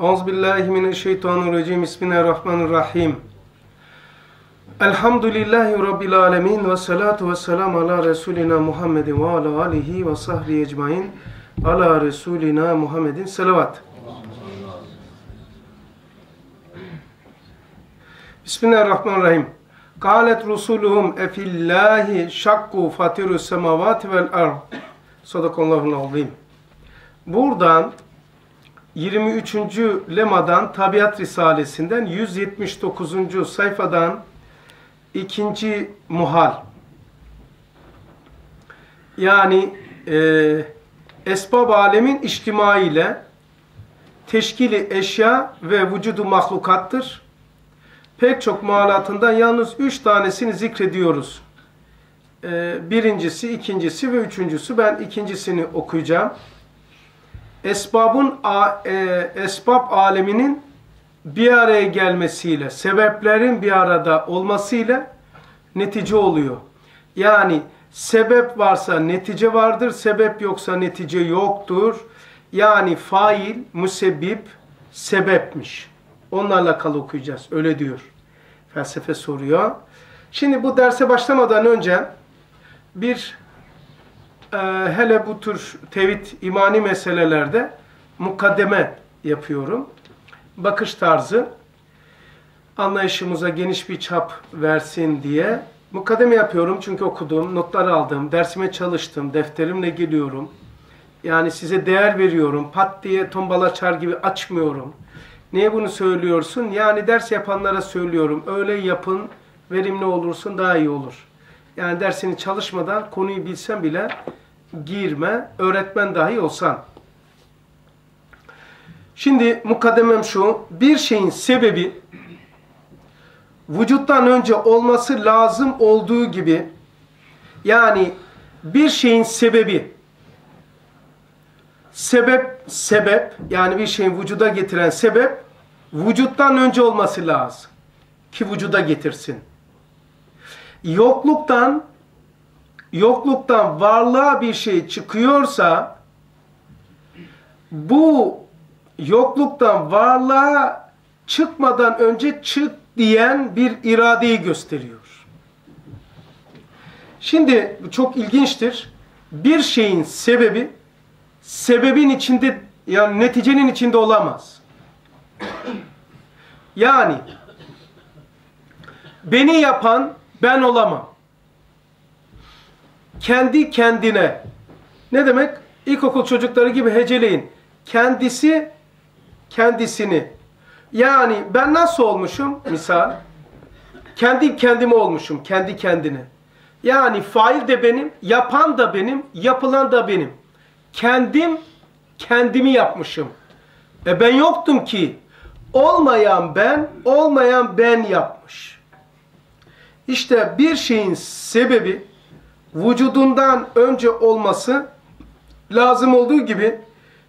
Euzubillahimineşşeytanirracim. Bismillahirrahmanirrahim. Elhamdülillahi Rabbil alemin ve salatu ve selamu ala Resulina Muhammedin ve ala alihi ve sahbihi ecmain. Ala Resulina Muhammedin selavat. Bismillahirrahmanirrahim. Kâlet rusuluhum efillâhi şakku fatirü semavati vel ard. Sadakallahu azim. Buradan 23. lemadan Tabiat Risalesinden 179. sayfadan ikinci muhal. Yani e, esbab alemin içtimai ile teşkili eşya ve vücudu mahlukattır. Pek çok muhalatından yalnız üç tanesini zikrediyoruz. E, birincisi, ikincisi ve üçüncüsü. Ben ikincisini okuyacağım esbabın e, esbab aleminin bir araya gelmesiyle, sebeplerin bir arada olmasıyla netice oluyor. Yani sebep varsa netice vardır, sebep yoksa netice yoktur. Yani fail, müsebbip, sebepmiş. Onlarla alakalı okuyacağız. Öyle diyor. Felsefe soruyor. Şimdi bu derse başlamadan önce bir e, hele bu tür tevhid imani meselelerde mukaddeme yapıyorum. Bakış tarzı anlayışımıza geniş bir çap versin diye mukaddeme yapıyorum çünkü okudum, notlar aldım, dersime çalıştım, defterimle geliyorum. Yani size değer veriyorum. Pat diye tombala çar gibi açmıyorum. Niye bunu söylüyorsun? Yani ders yapanlara söylüyorum. Öyle yapın, verimli olursun daha iyi olur. Yani dersini çalışmadan konuyu bilsen bile girme, öğretmen dahi olsan. Şimdi mukaddemem şu, bir şeyin sebebi vücuttan önce olması lazım olduğu gibi yani bir şeyin sebebi sebep sebep yani bir şeyin vücuda getiren sebep vücuttan önce olması lazım ki vücuda getirsin. Yokluktan yokluktan varlığa bir şey çıkıyorsa bu yokluktan varlığa çıkmadan önce çık diyen bir iradeyi gösteriyor. Şimdi çok ilginçtir. Bir şeyin sebebi sebebin içinde yani neticenin içinde olamaz. Yani beni yapan ben olamam kendi kendine. Ne demek? İlkokul çocukları gibi heceleyin. Kendisi kendisini. Yani ben nasıl olmuşum? Misal. Kendi kendime olmuşum. Kendi kendine. Yani fail de benim, yapan da benim, yapılan da benim. Kendim kendimi yapmışım. E ben yoktum ki. Olmayan ben, olmayan ben yapmış. İşte bir şeyin sebebi vücudundan önce olması lazım olduğu gibi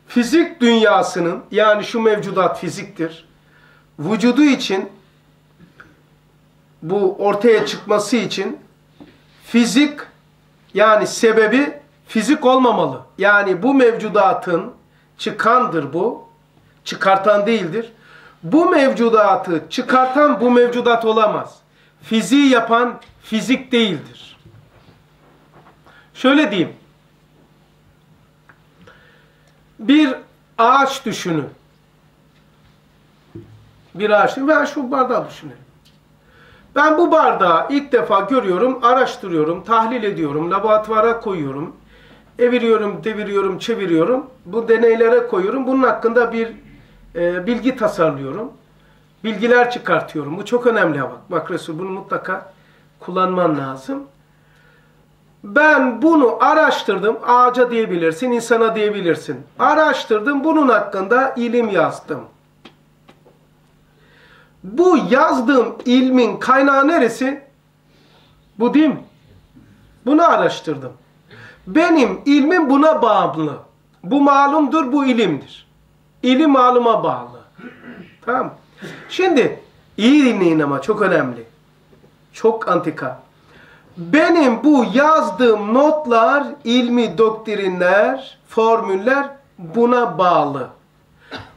fizik dünyasının yani şu mevcudat fiziktir. Vücudu için bu ortaya çıkması için fizik yani sebebi fizik olmamalı. Yani bu mevcudatın çıkandır bu. Çıkartan değildir. Bu mevcudatı çıkartan bu mevcudat olamaz. Fiziği yapan fizik değildir. Şöyle diyeyim. Bir ağaç düşünün. Bir ağaç. Ben şu bardağı düşünelim. Ben bu bardağı ilk defa görüyorum, araştırıyorum, tahlil ediyorum, laboratuvara koyuyorum. Eviriyorum, deviriyorum, çeviriyorum. Bu deneylere koyuyorum. Bunun hakkında bir e, bilgi tasarlıyorum. Bilgiler çıkartıyorum. Bu çok önemli bak. Bak Resul bunu mutlaka kullanman lazım. Ben bunu araştırdım. Ağaca diyebilirsin, insana diyebilirsin. Araştırdım, bunun hakkında ilim yazdım. Bu yazdığım ilmin kaynağı neresi? Bu değil mi? Bunu araştırdım. Benim ilmim buna bağımlı. Bu malumdur, bu ilimdir. İlim maluma bağlı. Tamam Şimdi iyi dinleyin ama çok önemli. Çok antika. Benim bu yazdığım notlar, ilmi doktrinler, formüller buna bağlı.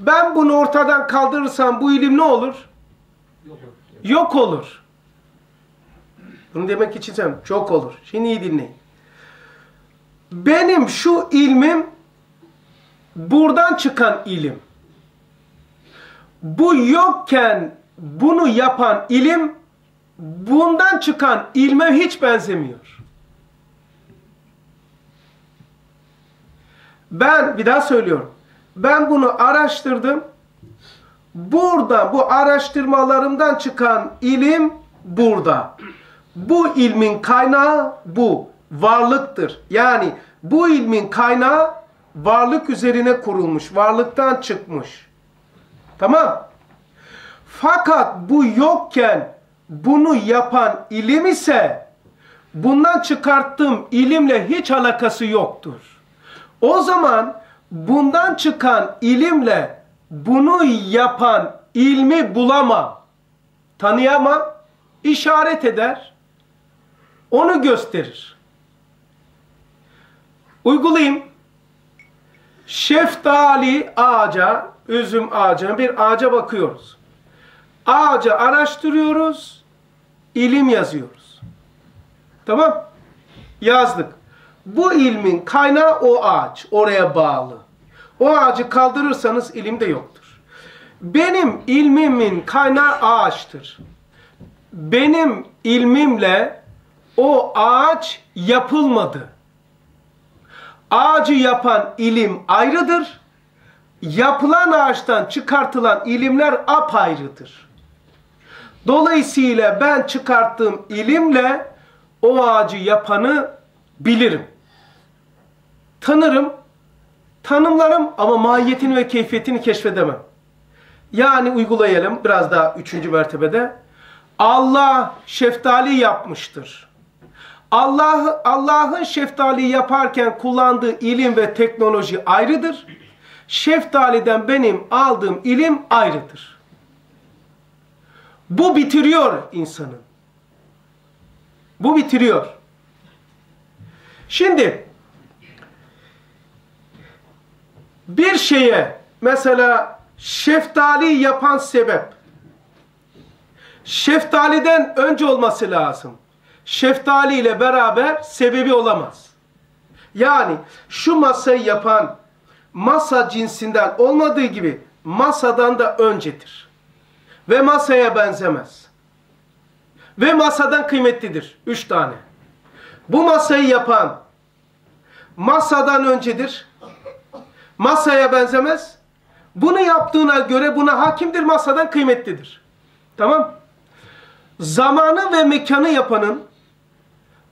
Ben bunu ortadan kaldırırsam bu ilim ne olur? Yok olur. Bunu demek için sen çok olur. Şimdi iyi dinleyin. Benim şu ilmim buradan çıkan ilim. Bu yokken bunu yapan ilim bundan çıkan ilme hiç benzemiyor. Ben bir daha söylüyorum. Ben bunu araştırdım. Burada bu araştırmalarımdan çıkan ilim burada. Bu ilmin kaynağı bu. Varlıktır. Yani bu ilmin kaynağı varlık üzerine kurulmuş. Varlıktan çıkmış. Tamam. Fakat bu yokken bunu yapan ilim ise bundan çıkarttığım ilimle hiç alakası yoktur. O zaman bundan çıkan ilimle bunu yapan ilmi bulamam, tanıyamam, işaret eder, onu gösterir. Uygulayayım. Şeftali ağaca, üzüm ağacına bir ağaca bakıyoruz. Ağaca araştırıyoruz, ilim yazıyoruz. Tamam? Yazdık. Bu ilmin kaynağı o ağaç, oraya bağlı. O ağacı kaldırırsanız ilim de yoktur. Benim ilmimin kaynağı ağaçtır. Benim ilmimle o ağaç yapılmadı. Ağacı yapan ilim ayrıdır. Yapılan ağaçtan çıkartılan ilimler apayrıdır. Dolayısıyla ben çıkarttığım ilimle o ağacı yapanı bilirim. Tanırım, tanımlarım ama mahiyetini ve keyfiyetini keşfedemem. Yani uygulayalım biraz daha üçüncü mertebede. Allah şeftali yapmıştır. Allah Allah'ın şeftali yaparken kullandığı ilim ve teknoloji ayrıdır. Şeftaliden benim aldığım ilim ayrıdır. Bu bitiriyor insanın. Bu bitiriyor. Şimdi bir şeye mesela şeftali yapan sebep şeftaliden önce olması lazım. Şeftali ile beraber sebebi olamaz. Yani şu masayı yapan masa cinsinden olmadığı gibi masadan da öncedir. Ve masaya benzemez. Ve masadan kıymetlidir. Üç tane. Bu masayı yapan masadan öncedir. Masaya benzemez. Bunu yaptığına göre buna hakimdir, masadan kıymetlidir. Tamam? Zamanı ve mekanı yapanın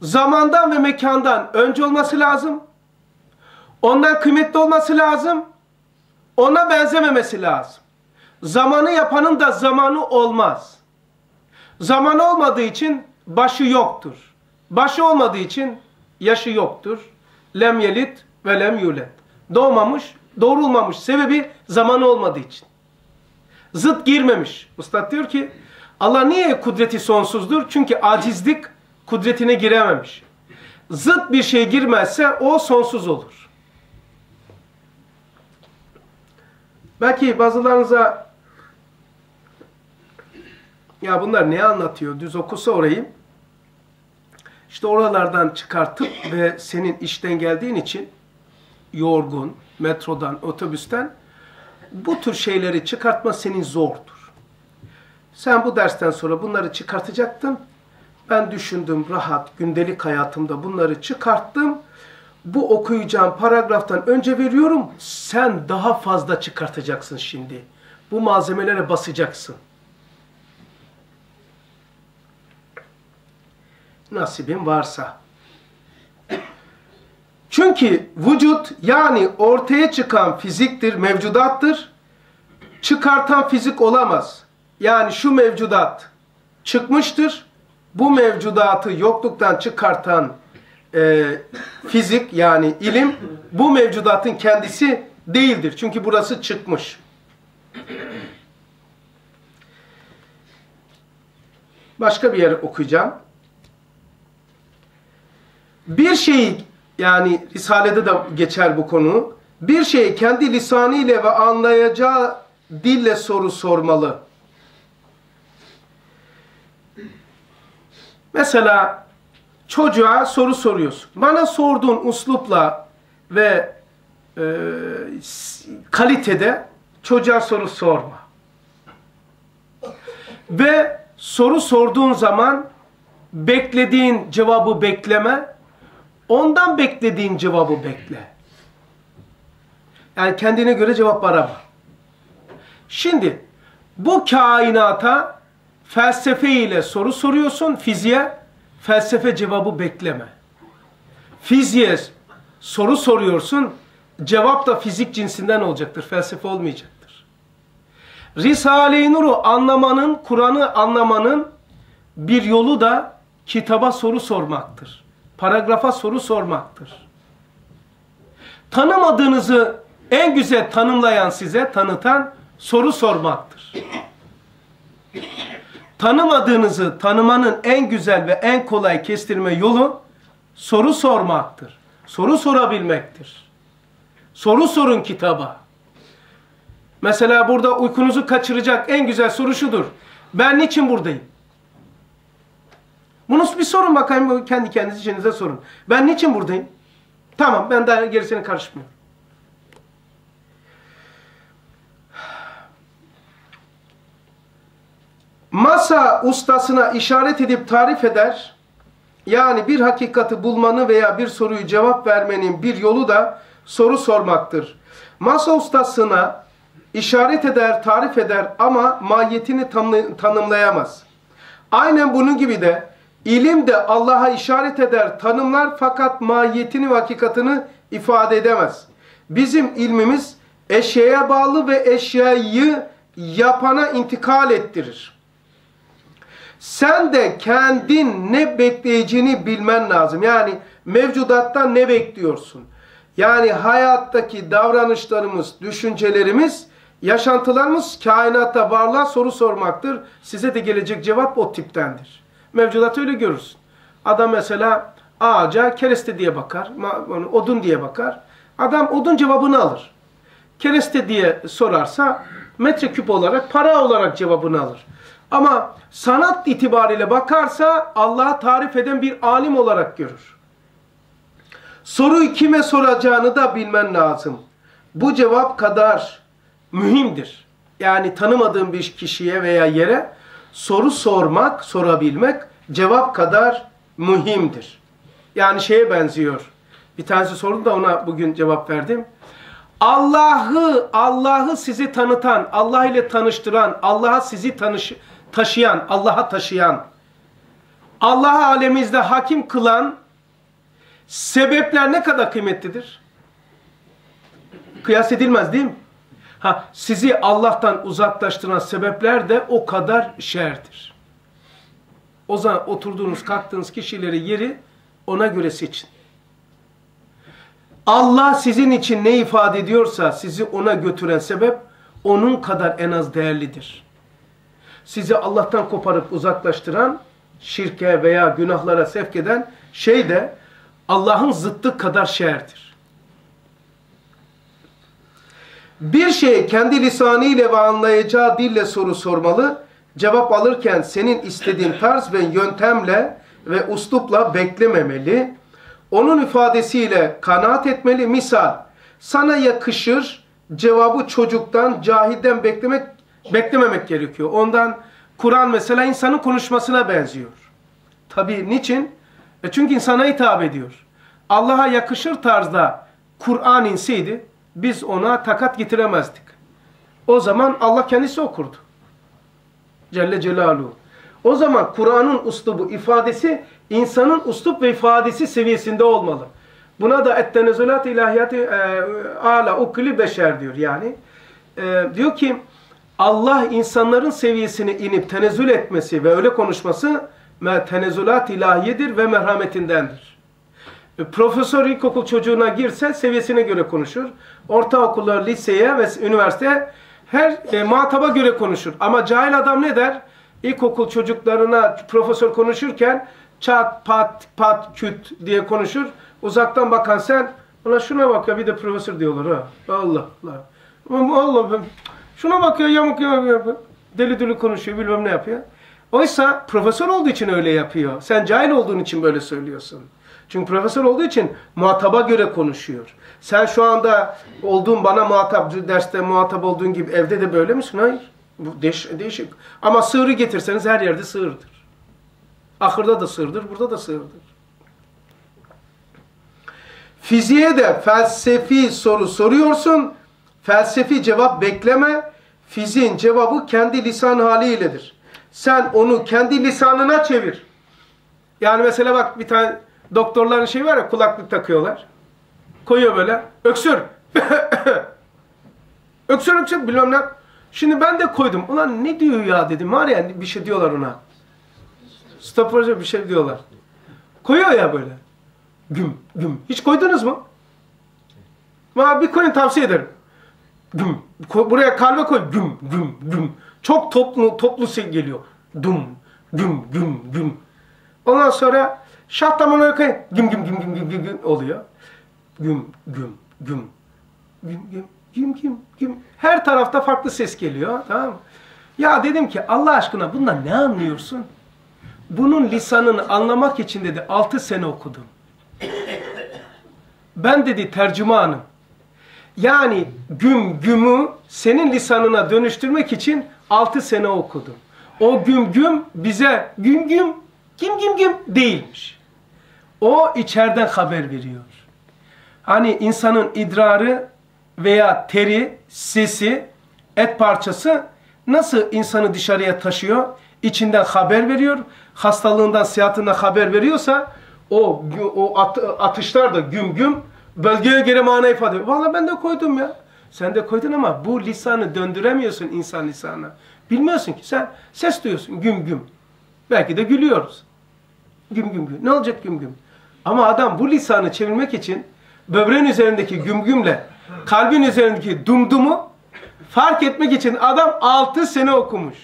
zamandan ve mekandan önce olması lazım. Ondan kıymetli olması lazım. Ona benzememesi lazım. Zamanı yapanın da zamanı olmaz. Zamanı olmadığı için başı yoktur. Başı olmadığı için yaşı yoktur. Lem yelit ve lem yulet. Doğmamış, doğrulmamış. Sebebi zamanı olmadığı için. Zıt girmemiş. Ustad diyor ki Allah niye kudreti sonsuzdur? Çünkü acizlik kudretine girememiş. Zıt bir şey girmezse o sonsuz olur. Belki bazılarınıza ya bunlar ne anlatıyor? Düz okusa orayı. İşte oralardan çıkartıp ve senin işten geldiğin için yorgun, metrodan, otobüsten bu tür şeyleri çıkartma senin zordur. Sen bu dersten sonra bunları çıkartacaktın. Ben düşündüm rahat, gündelik hayatımda bunları çıkarttım. Bu okuyacağım paragraftan önce veriyorum. Sen daha fazla çıkartacaksın şimdi. Bu malzemelere basacaksın. Nasibin varsa. Çünkü vücut yani ortaya çıkan fiziktir, mevcudattır. Çıkartan fizik olamaz. Yani şu mevcudat çıkmıştır. Bu mevcudatı yokluktan çıkartan e, fizik yani ilim bu mevcudatın kendisi değildir. Çünkü burası çıkmış. Başka bir yer okuyacağım. Bir şeyi yani Risale'de de geçer bu konu. Bir şeyi kendi lisanıyla ve anlayacağı dille soru sormalı. Mesela çocuğa soru soruyorsun. Bana sorduğun uslupla ve e, kalitede çocuğa soru sorma. Ve soru sorduğun zaman beklediğin cevabı bekleme, ondan beklediğin cevabı bekle. Yani kendine göre cevap arama. Şimdi bu kainata felsefe ile soru soruyorsun fiziğe, felsefe cevabı bekleme. Fiziğe soru soruyorsun, cevap da fizik cinsinden olacaktır, felsefe olmayacaktır. Risale-i Nur'u anlamanın, Kur'an'ı anlamanın bir yolu da kitaba soru sormaktır. Paragrafa soru sormaktır. Tanımadığınızı en güzel tanımlayan size, tanıtan soru sormaktır. Tanımadığınızı tanımanın en güzel ve en kolay kestirme yolu soru sormaktır. Soru sorabilmektir. Soru sorun kitaba. Mesela burada uykunuzu kaçıracak en güzel soru şudur. Ben niçin buradayım? Bunu bir sorun bakayım kendi kendinize içinize sorun. Ben niçin buradayım? Tamam ben daha gerisine karışmıyorum. Masa ustasına işaret edip tarif eder. Yani bir hakikati bulmanı veya bir soruyu cevap vermenin bir yolu da soru sormaktır. Masa ustasına işaret eder, tarif eder ama mahiyetini tanımlayamaz. Aynen bunun gibi de ilim de Allah'a işaret eder, tanımlar fakat mahiyetini ve hakikatini ifade edemez. Bizim ilmimiz eşyaya bağlı ve eşyayı yapana intikal ettirir. Sen de kendin ne bekleyeceğini bilmen lazım. Yani mevcudattan ne bekliyorsun? Yani hayattaki davranışlarımız, düşüncelerimiz, yaşantılarımız kainatta varlığa soru sormaktır. Size de gelecek cevap o tiptendir. Mevcudat öyle görürsün. Adam mesela ağaca kereste diye bakar, odun diye bakar. Adam odun cevabını alır. Kereste diye sorarsa metreküp olarak, para olarak cevabını alır. Ama sanat itibariyle bakarsa Allah'a tarif eden bir alim olarak görür. Soruyu kime soracağını da bilmen lazım. Bu cevap kadar mühimdir. Yani tanımadığın bir kişiye veya yere soru sormak, sorabilmek cevap kadar mühimdir. Yani şeye benziyor. Bir tanesi sordu da ona bugün cevap verdim. Allah'ı Allah'ı sizi tanıtan, Allah ile tanıştıran, Allah'a sizi tanış taşıyan, Allah'a taşıyan, Allah'a alemimizde hakim kılan sebepler ne kadar kıymetlidir? Kıyas edilmez değil mi? Ha, sizi Allah'tan uzaklaştıran sebepler de o kadar şerdir. O zaman oturduğunuz, kalktığınız kişileri yeri ona göre seçin. Allah sizin için ne ifade ediyorsa sizi ona götüren sebep onun kadar en az değerlidir sizi Allah'tan koparıp uzaklaştıran, şirke veya günahlara sevk eden şey de Allah'ın zıttı kadar şerdir. Bir şey kendi lisanıyla ve anlayacağı dille soru sormalı, cevap alırken senin istediğin tarz ve yöntemle ve uslupla beklememeli, onun ifadesiyle kanaat etmeli. Misal, sana yakışır cevabı çocuktan, cahilden beklemek beklememek gerekiyor. Ondan Kur'an mesela insanın konuşmasına benziyor. Tabi niçin? E çünkü insana hitap ediyor. Allah'a yakışır tarzda Kur'an inseydi biz ona takat getiremezdik. O zaman Allah kendisi okurdu. Celle Celaluhu. O zaman Kur'an'ın uslubu, ifadesi insanın uslup ve ifadesi seviyesinde olmalı. Buna da ettenezulat ilahiyatı e, ala ukli beşer diyor yani. E, diyor ki Allah insanların seviyesine inip tenezzül etmesi ve öyle konuşması tenezzülat ilahiyedir ve merhametindendir. E, profesör ilkokul çocuğuna girse seviyesine göre konuşur. Ortaokullar, liseye ve üniversite her e, muhataba göre konuşur. Ama cahil adam ne der? İlkokul çocuklarına profesör konuşurken çat, pat, pat, küt diye konuşur. Uzaktan bakan sen Ulan şuna bak ya bir de profesör diyorlar ha. Allah Allah. Allah Şuna bak ya yamuk yamuk yapıyor. Deli deli konuşuyor bilmem ne yapıyor. Oysa profesör olduğu için öyle yapıyor. Sen cahil olduğun için böyle söylüyorsun. Çünkü profesör olduğu için muhataba göre konuşuyor. Sen şu anda olduğun bana muhatap, derste muhatap olduğun gibi evde de böyle misin? Hayır. Bu değiş, değişik. Ama sığırı getirseniz her yerde sığırdır. Ahırda da sığırdır, burada da sığırdır. Fiziğe de felsefi soru soruyorsun. Felsefi cevap bekleme. Fiziğin cevabı kendi lisan haliyledir. Sen onu kendi lisanına çevir. Yani mesela bak bir tane doktorların şey var ya kulaklık takıyorlar. Koyuyor böyle. Öksür. öksür öksür bilmem ne. Şimdi ben de koydum. Ulan ne diyor ya dedim. Var ya bir şey diyorlar ona. Stopajı bir şey diyorlar. Koyuyor ya böyle. Güm güm. Hiç koydunuz mu? Ama bir koyun tavsiye ederim. Güm. Buraya kalbe koy. Güm güm güm. Çok toplu toplu ses geliyor. Dum güm güm güm. Ondan sonra şah damarına koy. Güm güm güm güm güm güm güm oluyor. Güm güm güm. Güm güm güm güm güm. Her tarafta farklı ses geliyor. Tamam mı? Ya dedim ki Allah aşkına bundan ne anlıyorsun? Bunun lisanını anlamak için dedi 6 sene okudum. Ben dedi tercümanım. Yani güm gümü senin lisanına dönüştürmek için 6 sene okudum. O güm güm bize güm güm güm güm güm değilmiş. O içeriden haber veriyor. Hani insanın idrarı veya teri, sesi, et parçası nasıl insanı dışarıya taşıyor? İçinden haber veriyor. Hastalığından, sıhhatinden haber veriyorsa o o at, atışlar da güm güm bölgeye göre mana ifade ediyor. Valla ben de koydum ya. Sen de koydun ama bu lisanı döndüremiyorsun insan lisanına. Bilmiyorsun ki sen ses duyuyorsun güm güm. Belki de gülüyoruz. Güm güm güm. Ne olacak güm güm? Ama adam bu lisanı çevirmek için böbreğin üzerindeki güm gümle kalbin üzerindeki dumdumu fark etmek için adam 6 sene okumuş.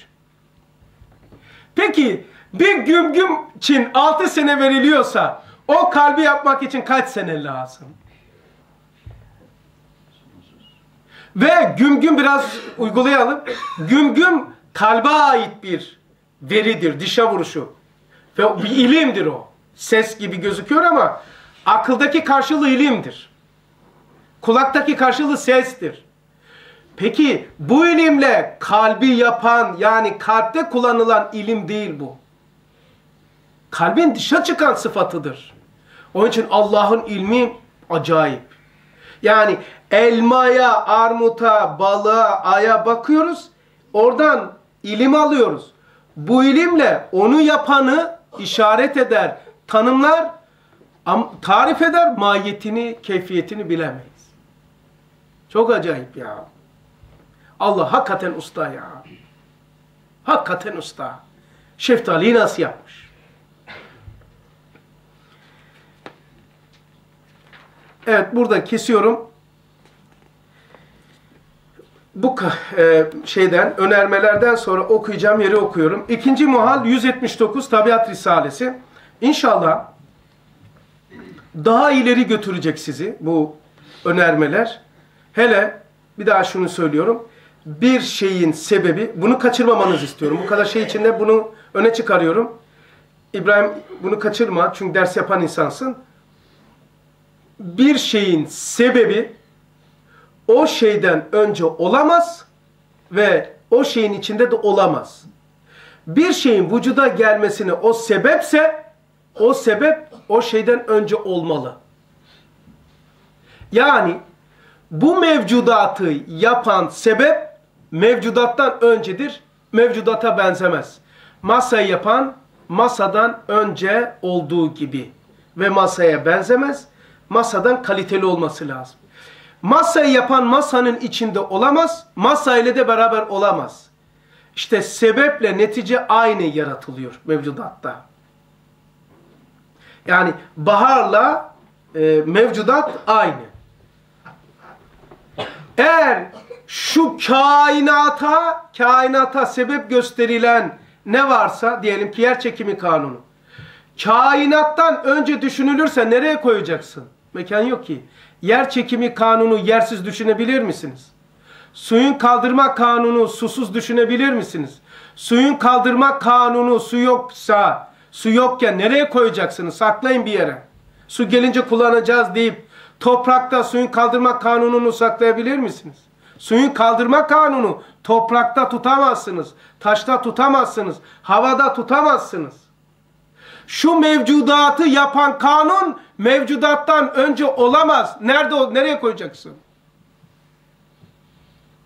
Peki bir güm güm için 6 sene veriliyorsa o kalbi yapmak için kaç sene lazım? Ve güm güm biraz uygulayalım. Güm güm kalbe ait bir veridir, dişe vuruşu. Ve bir ilimdir o. Ses gibi gözüküyor ama akıldaki karşılığı ilimdir. Kulaktaki karşılığı sestir. Peki bu ilimle kalbi yapan yani kalpte kullanılan ilim değil bu. Kalbin dışa çıkan sıfatıdır. Onun için Allah'ın ilmi acayip. Yani elmaya, armuta, balığa, aya bakıyoruz. Oradan ilim alıyoruz. Bu ilimle onu yapanı işaret eder, tanımlar, tarif eder, mahiyetini, keyfiyetini bilemeyiz. Çok acayip ya. Allah hakikaten usta ya. Hakikaten usta. Şeftaliyi nasıl yapmış? Evet burada kesiyorum. Bu e, şeyden, önermelerden sonra okuyacağım yeri okuyorum. İkinci muhal 179 Tabiat Risalesi. İnşallah daha ileri götürecek sizi bu önermeler. Hele bir daha şunu söylüyorum. Bir şeyin sebebi, bunu kaçırmamanızı istiyorum. Bu kadar şey içinde bunu öne çıkarıyorum. İbrahim bunu kaçırma çünkü ders yapan insansın. Bir şeyin sebebi o şeyden önce olamaz ve o şeyin içinde de olamaz. Bir şeyin vücuda gelmesine o sebepse o sebep o şeyden önce olmalı. Yani bu mevcudatı yapan sebep mevcudattan öncedir. Mevcudata benzemez. Masayı yapan masadan önce olduğu gibi ve masaya benzemez. Masadan kaliteli olması lazım. Masayı yapan masanın içinde olamaz. Masa ile de beraber olamaz. İşte sebeple netice aynı yaratılıyor mevcudatta. Yani baharla e, mevcudat aynı. Eğer şu kainata, kainata sebep gösterilen ne varsa diyelim ki yer çekimi kanunu. Kainattan önce düşünülürse nereye koyacaksın? Mekan yok ki. Yer çekimi kanunu yersiz düşünebilir misiniz? Suyun kaldırma kanunu susuz düşünebilir misiniz? Suyun kaldırma kanunu su yoksa, su yokken nereye koyacaksınız? Saklayın bir yere. Su gelince kullanacağız deyip toprakta suyun kaldırma kanununu saklayabilir misiniz? Suyun kaldırma kanunu toprakta tutamazsınız. Taşta tutamazsınız. Havada tutamazsınız. Şu mevcudatı yapan kanun mevcudattan önce olamaz. Nerede o? Nereye koyacaksın?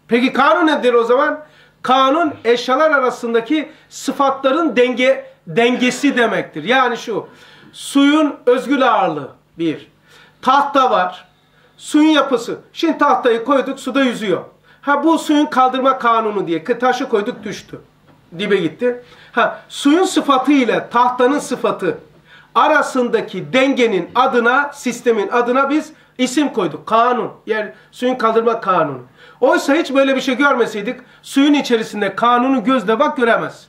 Peki kanun nedir o zaman? Kanun eşyalar arasındaki sıfatların denge dengesi demektir. Yani şu suyun özgül ağırlığı bir. Tahta var. Suyun yapısı. Şimdi tahtayı koyduk suda yüzüyor. Ha bu suyun kaldırma kanunu diye taşı koyduk düştü. Dibe gitti. Ha suyun sıfatı ile tahtanın sıfatı arasındaki dengenin adına, sistemin adına biz isim koyduk. Kanun. Yani suyun kaldırma kanunu. Oysa hiç böyle bir şey görmeseydik suyun içerisinde kanunu gözle bak göremez.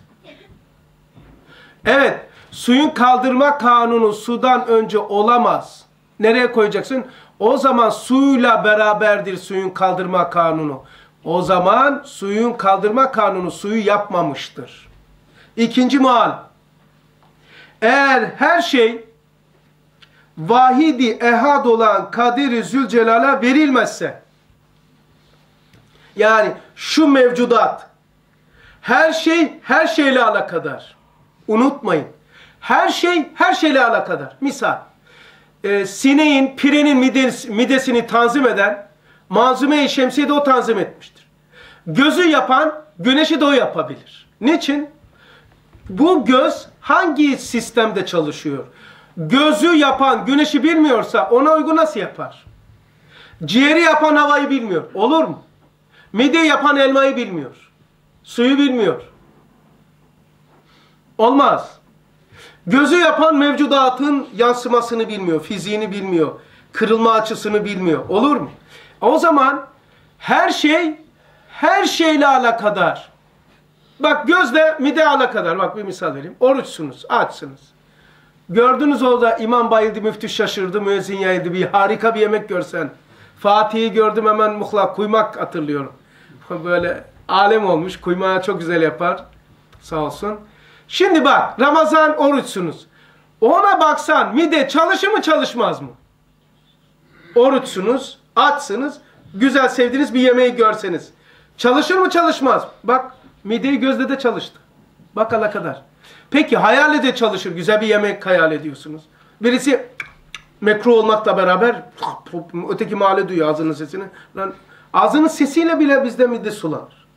Evet, suyun kaldırma kanunu sudan önce olamaz. Nereye koyacaksın? O zaman suyla beraberdir suyun kaldırma kanunu. O zaman suyun kaldırma kanunu suyu yapmamıştır. İkinci mal. Eğer her şey vahidi ehad olan Kadir-i Zülcelal'a verilmezse yani şu mevcudat her şey her şeyle alakadar. Unutmayın. Her şey her şeyle alakadar. Misal e, sineğin, pirenin mides, midesini tanzim eden malzeme-i şemsiye de o tanzim etmiştir. Gözü yapan güneşi de o yapabilir. Niçin? Bu göz hangi sistemde çalışıyor? Gözü yapan güneşi bilmiyorsa ona uygun nasıl yapar? Ciğeri yapan havayı bilmiyor. Olur mu? Mide yapan elmayı bilmiyor. Suyu bilmiyor. Olmaz. Gözü yapan mevcudatın yansımasını bilmiyor, fiziğini bilmiyor, kırılma açısını bilmiyor. Olur mu? O zaman her şey her şeyle alakadar. Bak gözle mide alakadar. Bak bir misal vereyim. Oruçsunuz, açsınız. Gördünüz orada imam bayıldı, müftü şaşırdı, müezzin yayıldı. Bir harika bir yemek görsen. Fatih'i gördüm hemen muhlak, kuymak hatırlıyorum. Böyle alem olmuş. Kuymağı çok güzel yapar. Sağ olsun. Şimdi bak Ramazan oruçsunuz. Ona baksan mide çalışır mı çalışmaz mı? Oruçsunuz, açsınız, güzel sevdiğiniz bir yemeği görseniz. Çalışır mı çalışmaz? Bak mideyi gözde de çalıştı. Bak ala kadar. Peki hayal de çalışır. Güzel bir yemek hayal ediyorsunuz. Birisi mekruh olmakla beraber öteki mahalle duyuyor ağzının sesini. Lan, ağzının sesiyle bile bizde mide sulanır.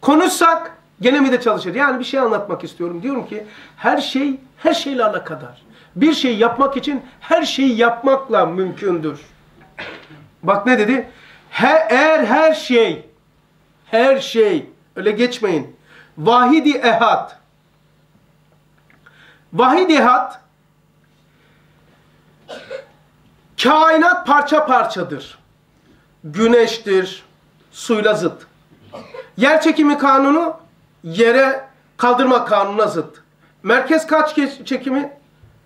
Konuşsak Gene mi de çalışır? Yani bir şey anlatmak istiyorum. Diyorum ki her şey her şeyle alakadar. Bir şey yapmak için her şeyi yapmakla mümkündür. Bak ne dedi? He, eğer her şey her şey öyle geçmeyin. Vahidi ehad Vahidi ehad kainat parça parçadır. Güneştir, suyla zıt. Yer çekimi kanunu yere kaldırma kanununa zıt. Merkez kaç çekimi?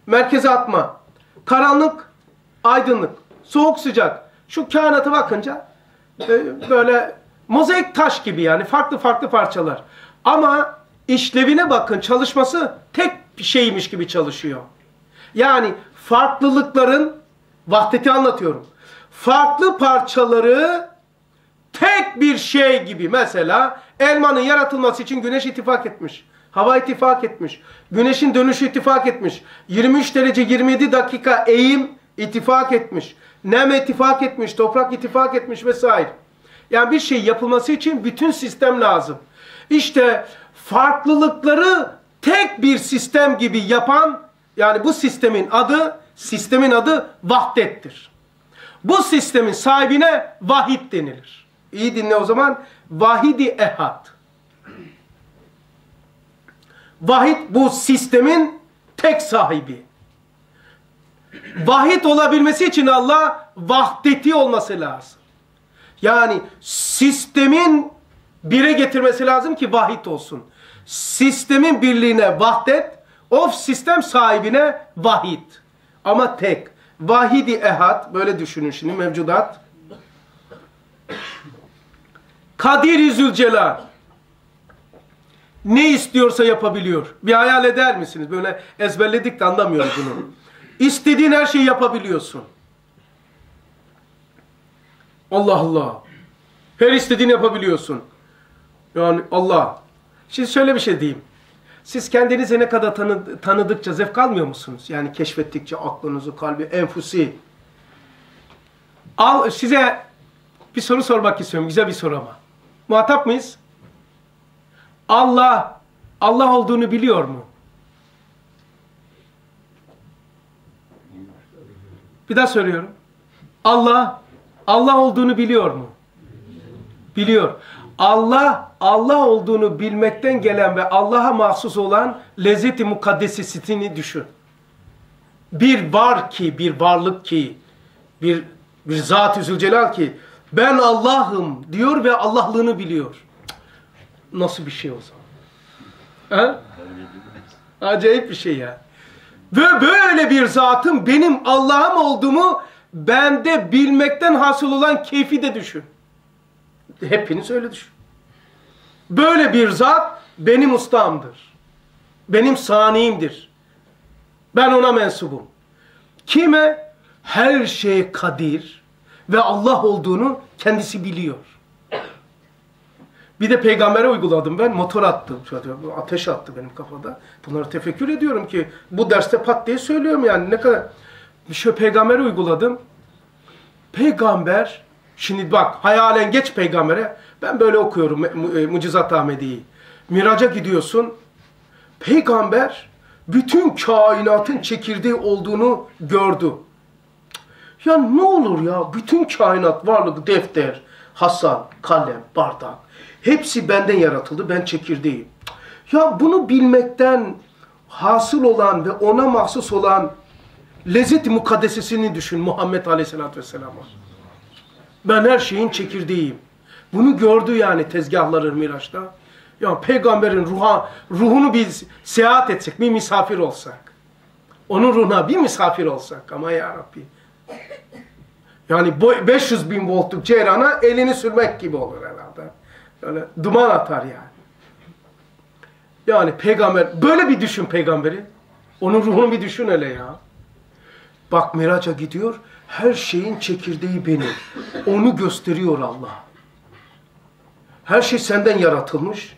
Merkeze atma. Karanlık, aydınlık, soğuk sıcak. Şu kainata bakınca e, böyle mozaik taş gibi yani farklı farklı parçalar. Ama işlevine bakın çalışması tek şeymiş gibi çalışıyor. Yani farklılıkların vahdeti anlatıyorum. Farklı parçaları tek bir şey gibi mesela elmanın yaratılması için güneş ittifak etmiş. Hava ittifak etmiş. Güneşin dönüşü ittifak etmiş. 23 derece 27 dakika eğim ittifak etmiş. Nem ittifak etmiş, toprak ittifak etmiş vesaire. Yani bir şey yapılması için bütün sistem lazım. İşte farklılıkları tek bir sistem gibi yapan yani bu sistemin adı sistemin adı vahdettir. Bu sistemin sahibine vahid denilir. İyi dinle o zaman. Vahidi ehad. Vahid bu sistemin tek sahibi. Vahid olabilmesi için Allah vahdeti olması lazım. Yani sistemin bire getirmesi lazım ki vahid olsun. Sistemin birliğine vahdet, of sistem sahibine vahid. Ama tek. Vahidi ehad, böyle düşünün şimdi mevcudat. Kadir-i Zülcelal. Ne istiyorsa yapabiliyor. Bir hayal eder misiniz? Böyle ezberledik de anlamıyoruz bunu. İstediğin her şeyi yapabiliyorsun. Allah Allah. Her istediğini yapabiliyorsun. Yani Allah. Şimdi şöyle bir şey diyeyim. Siz kendinizi ne kadar tanı, tanıdıkça zevk almıyor musunuz? Yani keşfettikçe aklınızı, kalbi, enfusi. Al, size bir soru sormak istiyorum. Güzel bir soru ama. Muhatap mıyız? Allah, Allah olduğunu biliyor mu? Bir daha söylüyorum. Allah, Allah olduğunu biliyor mu? Biliyor. Allah, Allah olduğunu bilmekten gelen ve Allah'a mahsus olan lezzeti mukaddesesini düşün. Bir var ki, bir varlık ki, bir, bir Zat-ı Zülcelal ki, ben Allah'ım diyor ve Allah'lığını biliyor. Nasıl bir şey o zaman? Ha? Acayip bir şey ya. Ve böyle bir zatın benim Allah'ım olduğumu bende bilmekten hasıl olan keyfi de düşün. Hepiniz öyle düşün. Böyle bir zat benim ustamdır. Benim saniimdir. Ben ona mensubum. Kime? Her şey kadir ve Allah olduğunu kendisi biliyor. Bir de peygambere uyguladım ben. Motor attım. Ateş attı benim kafada. Bunları tefekkür ediyorum ki bu derste pat diye söylüyorum yani. Ne kadar bir şey peygambere uyguladım. Peygamber şimdi bak hayalen geç peygambere. Ben böyle okuyorum e, Mucizat Ahmedi'yi. Miraca gidiyorsun. Peygamber bütün kainatın çekirdeği olduğunu gördü. Ya ne olur ya bütün kainat varlık defter, Hasan, kalem, bardak hepsi benden yaratıldı. Ben çekirdeğim. Ya bunu bilmekten hasıl olan ve ona mahsus olan lezzet mukaddesesini düşün Muhammed Aleyhisselatü Vesselam'a. Ben her şeyin çekirdeğiyim. Bunu gördü yani tezgahları Miraç'ta. Ya peygamberin ruha, ruhunu biz seyahat etsek, bir misafir olsak. Onun ruhuna bir misafir olsak ama ya Rabbi. Yani 500 bin voltluk ceyrana elini sürmek gibi olur herhalde. Böyle duman atar yani. Yani peygamber, böyle bir düşün peygamberi. Onun ruhunu bir düşün hele ya. Bak Miraç'a gidiyor, her şeyin çekirdeği benim. Onu gösteriyor Allah. Her şey senden yaratılmış.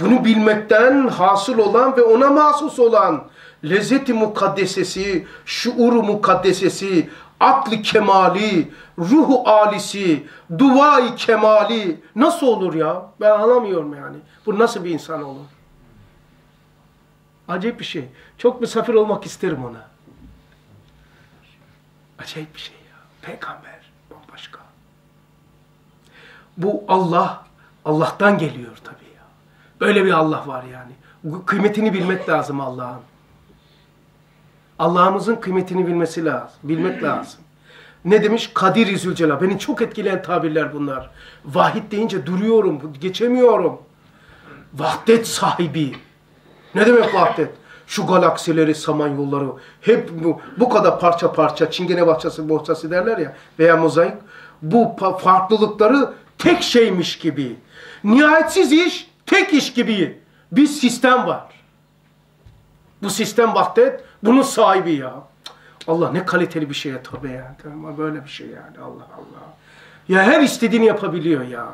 Bunu bilmekten hasıl olan ve ona mahsus olan lezzeti mukaddesesi, şuuru mukaddesesi, aklı kemali, ruhu alisi, duayı kemali nasıl olur ya? Ben anlamıyorum yani. Bu nasıl bir insan olur? Acayip bir şey. Çok misafir olmak isterim ona. Acayip bir şey ya. Peygamber bambaşka. Bu Allah, Allah'tan geliyor tabii ya. Böyle bir Allah var yani. Kıymetini bilmek lazım Allah'ın. Allah'ımızın kıymetini bilmesi lazım. Bilmek lazım. Ne demiş? Kadir-i Zülcelal. Beni çok etkileyen tabirler bunlar. Vahid deyince duruyorum, geçemiyorum. Vahdet sahibi. Ne demek vahdet? Şu galaksileri, samanyolları hep bu, bu kadar parça parça çingene bahçesi bohçası derler ya veya mozaik. Bu farklılıkları tek şeymiş gibi. Nihayetsiz iş tek iş gibi. Bir sistem var. Bu sistem vahdet bunun sahibi ya. Allah ne kaliteli bir şeye tabi ya. Tamam, böyle bir şey yani Allah Allah. Ya her istediğini yapabiliyor ya.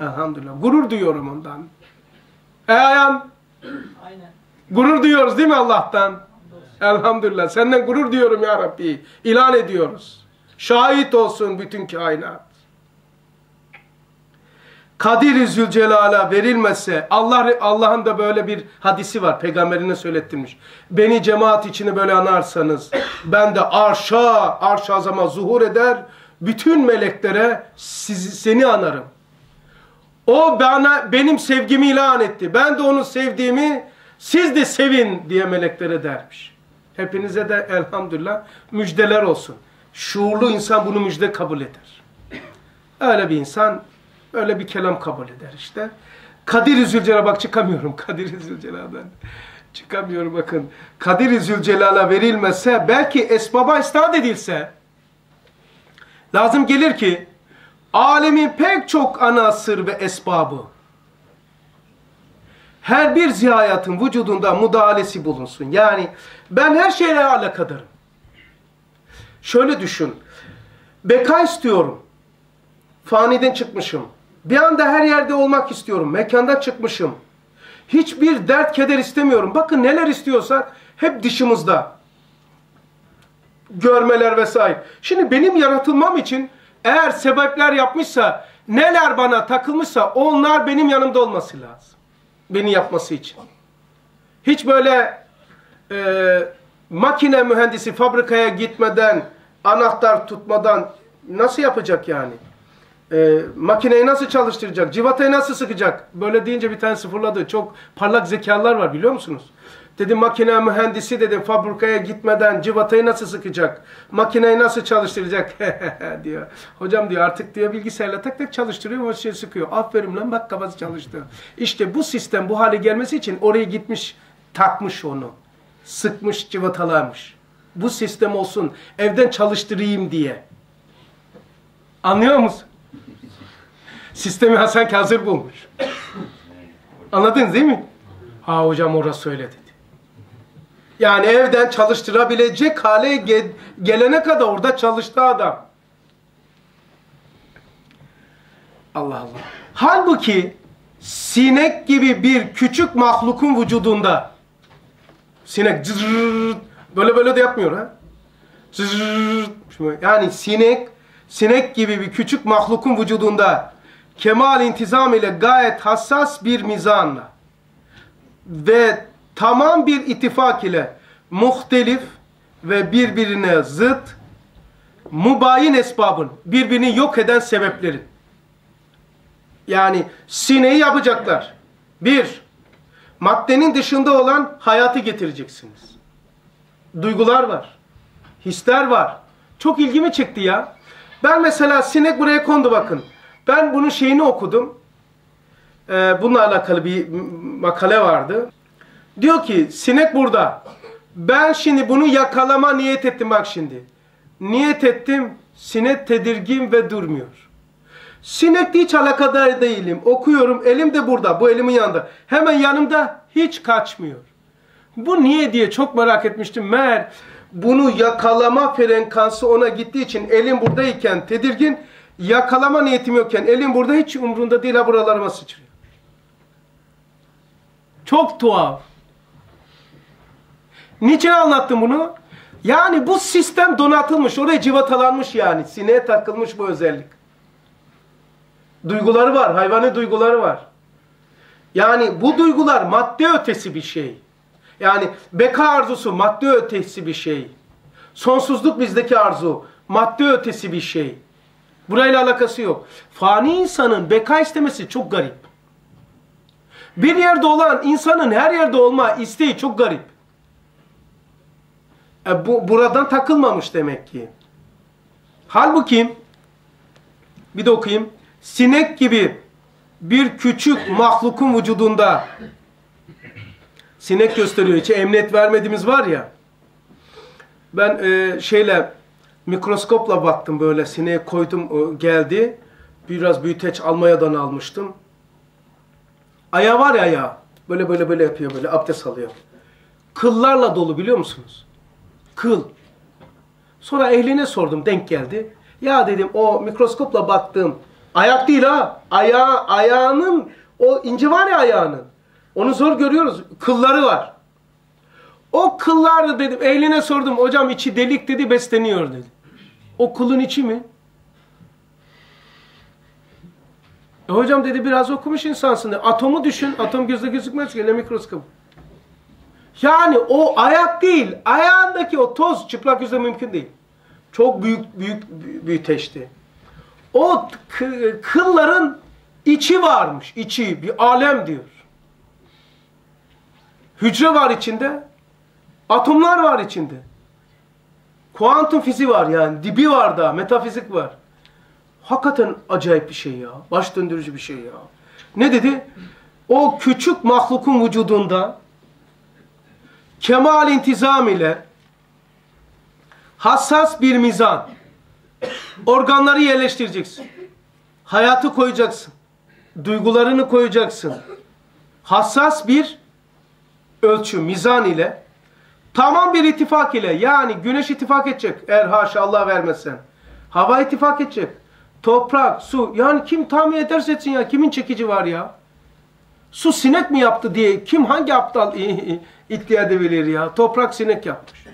Elhamdülillah. Gurur duyuyorum ondan. E ayağım. Aynen. Gurur duyuyoruz değil mi Allah'tan? Elhamdülillah. Senden gurur diyorum ya Rabbi. İlan ediyoruz. Şahit olsun bütün kainat. Kadir-i Zülcelal'a verilmezse Allah Allah'ın da böyle bir hadisi var. Peygamberine söylettirmiş. Beni cemaat içine böyle anarsanız ben de arşa, arş azama zuhur eder. Bütün meleklere sizi, seni anarım. O bana benim sevgimi ilan etti. Ben de onun sevdiğimi siz de sevin diye meleklere dermiş. Hepinize de elhamdülillah müjdeler olsun. Şuurlu insan bunu müjde kabul eder. Öyle bir insan öyle bir kelam kabul eder işte. Kadir-i bak çıkamıyorum Kadir-i Zülcelal'dan. Çıkamıyor bakın. Kadir-i Zülcelal'a verilmese belki esbaba istat edilse lazım gelir ki alemin pek çok ana sır ve esbabı her bir ziyayatın vücudunda müdahalesi bulunsun. Yani ben her şeyle alakadarım. Şöyle düşün. Beka istiyorum. Faniden çıkmışım. Bir anda her yerde olmak istiyorum. Mekandan çıkmışım. Hiçbir dert keder istemiyorum. Bakın neler istiyorsak hep dışımızda. Görmeler vesaire. Şimdi benim yaratılmam için eğer sebepler yapmışsa, neler bana takılmışsa onlar benim yanımda olması lazım. Beni yapması için. Hiç böyle e, makine mühendisi fabrikaya gitmeden, anahtar tutmadan nasıl yapacak yani? E, makineyi nasıl çalıştıracak? Civatayı nasıl sıkacak? Böyle deyince bir tane sıfırladı. Çok parlak zekalar var biliyor musunuz? Dedim makine mühendisi dedim fabrikaya gitmeden civatayı nasıl sıkacak? Makineyi nasıl çalıştıracak? diyor. Hocam diyor artık diyor bilgisayarla tak tak çalıştırıyor o şey sıkıyor. Aferin lan bak kafası çalıştı. İşte bu sistem bu hale gelmesi için oraya gitmiş takmış onu. Sıkmış civatalarmış. Bu sistem olsun evden çalıştırayım diye. Anlıyor musun? Sistemi Hasan Kazır bulmuş. Anladınız değil mi? Ha hocam orası öyle dedi. Yani evden çalıştırabilecek hale ge gelene kadar orada çalıştı adam. Allah Allah. Halbuki sinek gibi bir küçük mahlukun vücudunda sinek zırrrt, böyle böyle de yapmıyor ha. Zırrrt, yani sinek sinek gibi bir küçük mahlukun vücudunda kemal intizam ile gayet hassas bir mizanla ve tamam bir ittifak ile muhtelif ve birbirine zıt mubayin esbabın birbirini yok eden sebeplerin yani sineği yapacaklar. Bir, maddenin dışında olan hayatı getireceksiniz. Duygular var. Hisler var. Çok ilgimi çekti ya. Ben mesela sinek buraya kondu bakın. Ben bunun şeyini okudum. Ee, bununla alakalı bir makale vardı. Diyor ki sinek burada. Ben şimdi bunu yakalama niyet ettim bak şimdi. Niyet ettim. Sinek tedirgin ve durmuyor. Sinekle hiç alakadar değilim. Okuyorum. Elim de burada. Bu elimin yanında. Hemen yanımda hiç kaçmıyor. Bu niye diye çok merak etmiştim. Meğer bunu yakalama frekansı ona gittiği için elim buradayken tedirgin yakalama niyetim yokken elim burada hiç umrunda değil ha buralarıma sıçrıyor. Çok tuhaf. Niçin anlattım bunu? Yani bu sistem donatılmış, oraya civatalanmış yani. Sineğe takılmış bu özellik. Duyguları var, hayvani duyguları var. Yani bu duygular madde ötesi bir şey. Yani beka arzusu madde ötesi bir şey. Sonsuzluk bizdeki arzu madde ötesi bir şey. Burayla alakası yok. Fani insanın beka istemesi çok garip. Bir yerde olan insanın her yerde olma isteği çok garip. E, bu buradan takılmamış demek ki. Halbuki bir de okuyayım. Sinek gibi bir küçük mahlukun vücudunda sinek gösteriyor. İçe emniyet vermediğimiz var ya. Ben e, şeyle mikroskopla baktım böyle sineğe koydum geldi. Biraz büyüteç Almanya'dan almıştım. Ayağı var ya ayağı. Böyle böyle böyle yapıyor böyle abdest alıyor. Kıllarla dolu biliyor musunuz? Kıl. Sonra ehline sordum denk geldi. Ya dedim o mikroskopla baktığım ayak değil ha. Ayağı, ayağının o ince var ya ayağının. Onu zor görüyoruz. Kılları var. O kıllar dedim ehline sordum. Hocam içi delik dedi besleniyor dedi. O kılın içi mi? E hocam dedi biraz okumuş insansın. Atomu düşün. Atom gözle gözükmez ki. Ne mikroskop. Yani o ayak değil. Ayağındaki o toz çıplak gözle mümkün değil. Çok büyük büyük büyüteçti. O kılların içi varmış. içi bir alem diyor. Hücre var içinde. Atomlar var içinde. Kuantum fiziği var yani. Dibi var da. Metafizik var. Hakikaten acayip bir şey ya. Baş döndürücü bir şey ya. Ne dedi? O küçük mahlukun vücudunda kemal intizam ile hassas bir mizan organları yerleştireceksin. Hayatı koyacaksın. Duygularını koyacaksın. Hassas bir ölçü, mizan ile tamam bir ittifak ile yani güneş ittifak edecek eğer haşa Allah vermezsen. Hava ittifak edecek. Toprak, su. Yani kim tahmin ederse etsin ya. Kimin çekici var ya? Su sinek mi yaptı diye kim hangi aptal iddia edebilir ya? Toprak sinek yapmış.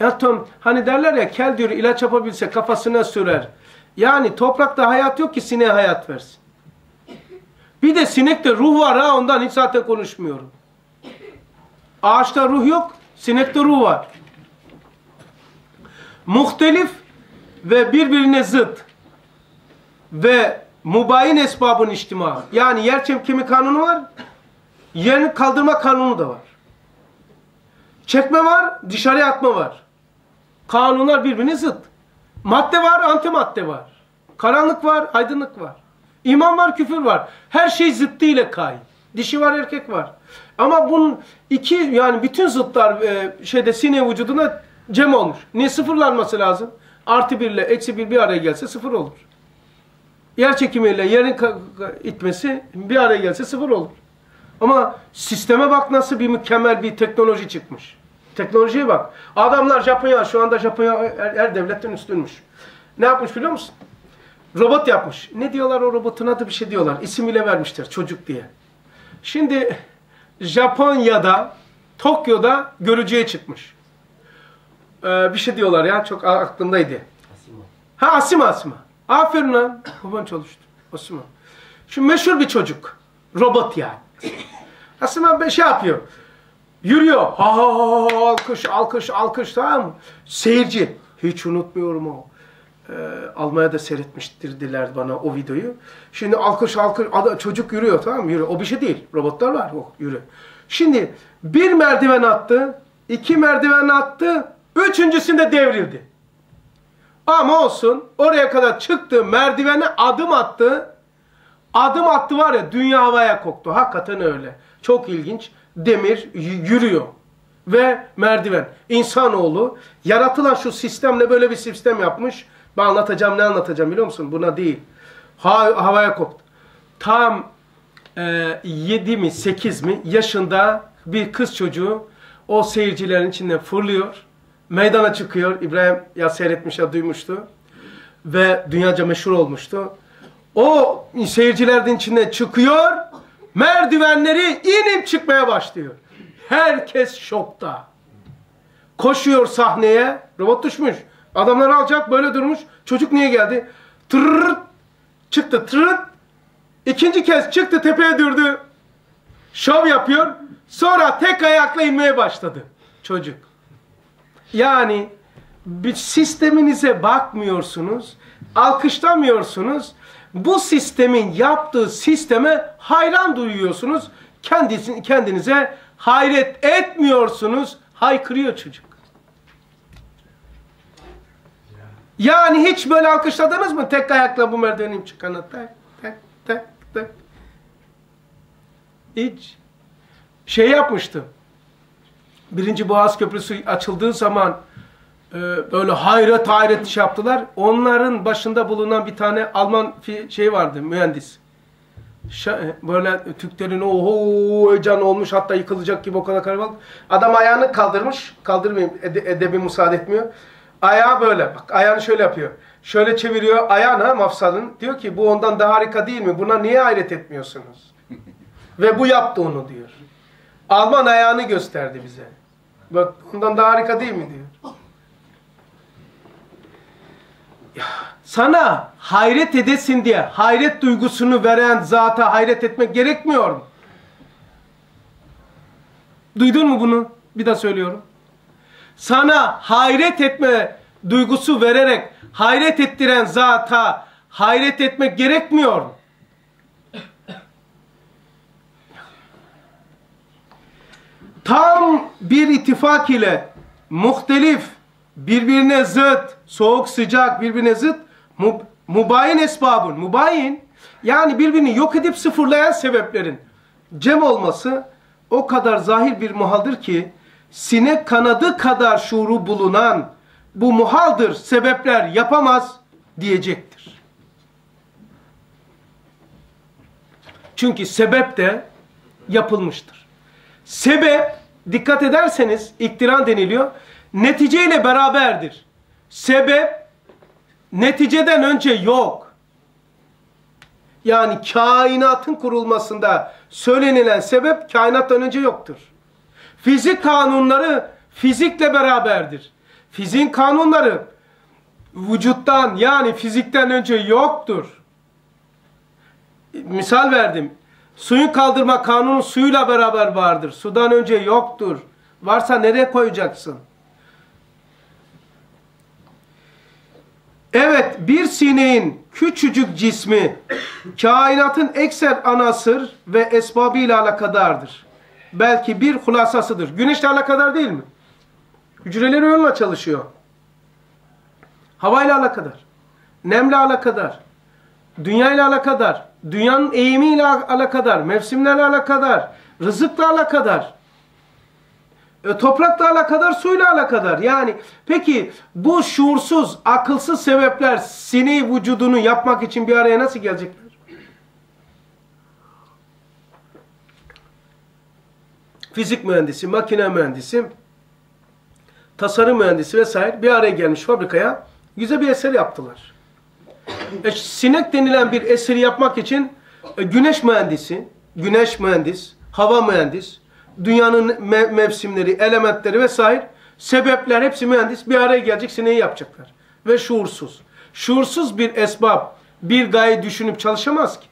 Ya Tom, hani derler ya kel diyor ilaç yapabilse kafasına sürer. Yani toprakta hayat yok ki sineğe hayat versin. Bir de sinekte ruh var ha ondan hiç zaten konuşmuyorum. Ağaçta ruh yok, sinekte ruh var. Muhtelif ve birbirine zıt ve mubayin esbabın içtima. Yani yer çekimi kanunu var, yerini kaldırma kanunu da var. Çekme var, dışarıya atma var. Kanunlar birbirine zıt. Madde var, antimadde var. Karanlık var, aydınlık var. İman var, küfür var. Her şey zıttıyla kay. Dişi var, erkek var. Ama bunun iki yani bütün zıtlar e, şeyde sine vücuduna cem olmuş. Ne sıfırlanması lazım? Artı bir ile eksi bir bir araya gelse sıfır olur. Yer çekimiyle yerin itmesi bir araya gelse sıfır olur. Ama sisteme bak nasıl bir mükemmel bir teknoloji çıkmış. Teknolojiye bak. Adamlar Japonya, şu anda Japonya her, her devletten üstünmüş. Ne yapmış biliyor musun? Robot yapmış. Ne diyorlar o robotun adı bir şey diyorlar. İsim ile vermiştir çocuk diye. Şimdi Japonya'da, Tokyo'da görücüye çıkmış. Ee, bir şey diyorlar ya çok aklımdaydı. Asima. Ha Asima Asima. Aferin lan. Baban çalıştı. Asima. Şu meşhur bir çocuk. Robot yani. Asima bir şey yapıyor. Yürüyor. Ha ha ha alkış alkış alkış tamam mı? Seyirci. Hiç unutmuyorum o. Ee, Almanya'da seyretmiştirdiler bana o videoyu. Şimdi alkış alkış çocuk yürüyor tamam mı? Yürüyor. O bir şey değil. Robotlar var. O yürü. Şimdi bir merdiven attı. iki merdiven attı. Üçüncüsünde devrildi. Ama olsun. Oraya kadar çıktı. Merdivene adım attı. Adım attı var ya dünya havaya koktu. Hakikaten öyle. Çok ilginç demir yürüyor. Ve merdiven. İnsanoğlu yaratılan şu sistemle böyle bir sistem yapmış. Ben anlatacağım ne anlatacağım biliyor musun? Buna değil. Ha, havaya koptu. Tam e, 7 mi 8 mi yaşında bir kız çocuğu o seyircilerin içinden fırlıyor. Meydana çıkıyor. İbrahim ya seyretmiş ya duymuştu. Ve dünyaca meşhur olmuştu. O seyircilerin içinden çıkıyor merdivenleri inip çıkmaya başlıyor. Herkes şokta. Koşuyor sahneye. Robot düşmüş. Adamlar alacak böyle durmuş. Çocuk niye geldi? Tırırt. Çıktı tırırt. İkinci kez çıktı tepeye dürdü. Şov yapıyor. Sonra tek ayakla inmeye başladı çocuk. Yani bir sisteminize bakmıyorsunuz. Alkışlamıyorsunuz bu sistemin yaptığı sisteme hayran duyuyorsunuz. Kendisi, kendinize hayret etmiyorsunuz. Haykırıyor çocuk. Yani hiç böyle alkışladınız mı? Tek ayakla bu merdivenim çıkanı. Tek, tek, tek, tek. Hiç. Şey yapmıştım. Birinci Boğaz Köprüsü açıldığı zaman e, böyle hayret hayret şey yaptılar. Onların başında bulunan bir tane Alman şey vardı mühendis. E, böyle Türklerin oho heyecan olmuş hatta yıkılacak gibi o kadar kalabalık. Adam ayağını kaldırmış. Kaldırmayayım ede, edebi müsaade etmiyor. Ayağı böyle. Bak ayağını şöyle yapıyor. Şöyle çeviriyor ayağına mafsalın. Diyor ki bu ondan daha harika değil mi? Buna niye hayret etmiyorsunuz? Ve bu yaptı onu diyor. Alman ayağını gösterdi bize. Bak ondan daha harika değil mi diyor. sana hayret edesin diye hayret duygusunu veren zata hayret etmek gerekmiyor mu? Duydun mu bunu? Bir daha söylüyorum. Sana hayret etme duygusu vererek hayret ettiren zata hayret etmek gerekmiyor mu? Tam bir ittifak ile muhtelif birbirine zıt, soğuk sıcak birbirine zıt, mub, mubayin esbabın, mubayin yani birbirini yok edip sıfırlayan sebeplerin cem olması o kadar zahir bir muhaldir ki sinek kanadı kadar şuuru bulunan bu muhaldır, sebepler yapamaz diyecektir. Çünkü sebep de yapılmıştır. Sebep, dikkat ederseniz iktiran deniliyor, neticeyle beraberdir. Sebep, neticeden önce yok. Yani kainatın kurulmasında söylenilen sebep kainattan önce yoktur. Fizik kanunları fizikle beraberdir. Fiziğin kanunları vücuttan yani fizikten önce yoktur. Misal verdim. Suyun kaldırma kanunu suyla beraber vardır. Sudan önce yoktur. Varsa nereye koyacaksın? Evet bir sineğin küçücük cismi kainatın ekser anasır ve esbabıyla alakadardır. Belki bir hulasasıdır. Güneşle alakadar değil mi? Hücreleri onunla çalışıyor. Havayla alakadar. Nemle alakadar. Dünyayla alakadar. Dünyanın eğimiyle alakadar. Mevsimlerle alakadar. Rızıkla alakadar. E, toprakla alakadar, suyla alakadar. Yani peki bu şuursuz, akılsız sebepler sineği vücudunu yapmak için bir araya nasıl gelecekler? Fizik mühendisi, makine mühendisi, tasarım mühendisi vesaire bir araya gelmiş fabrikaya güzel bir eser yaptılar. E, sinek denilen bir eseri yapmak için e, güneş mühendisi, güneş mühendis, hava mühendis, dünyanın me mevsimleri, elementleri vesaire sebepler hepsi mühendis bir araya gelecek sineği yapacaklar. Ve şuursuz. Şuursuz bir esbab bir gaye düşünüp çalışamaz ki.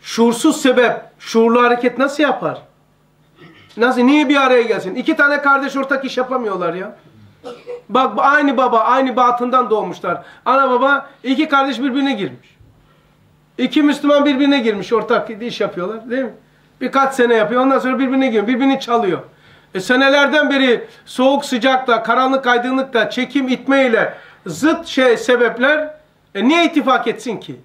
Şuursuz sebep, şuurlu hareket nasıl yapar? Nasıl, niye bir araya gelsin? İki tane kardeş ortak iş yapamıyorlar ya. Bak aynı baba, aynı batından doğmuşlar. Ana baba iki kardeş birbirine girmiş. İki Müslüman birbirine girmiş, ortak iş yapıyorlar değil mi? Birkaç sene yapıyor. Ondan sonra birbirine giriyor. Birbirini çalıyor. E senelerden beri soğuk sıcakla, karanlık aydınlıkla, çekim itmeyle zıt şey sebepler e niye ittifak etsin ki?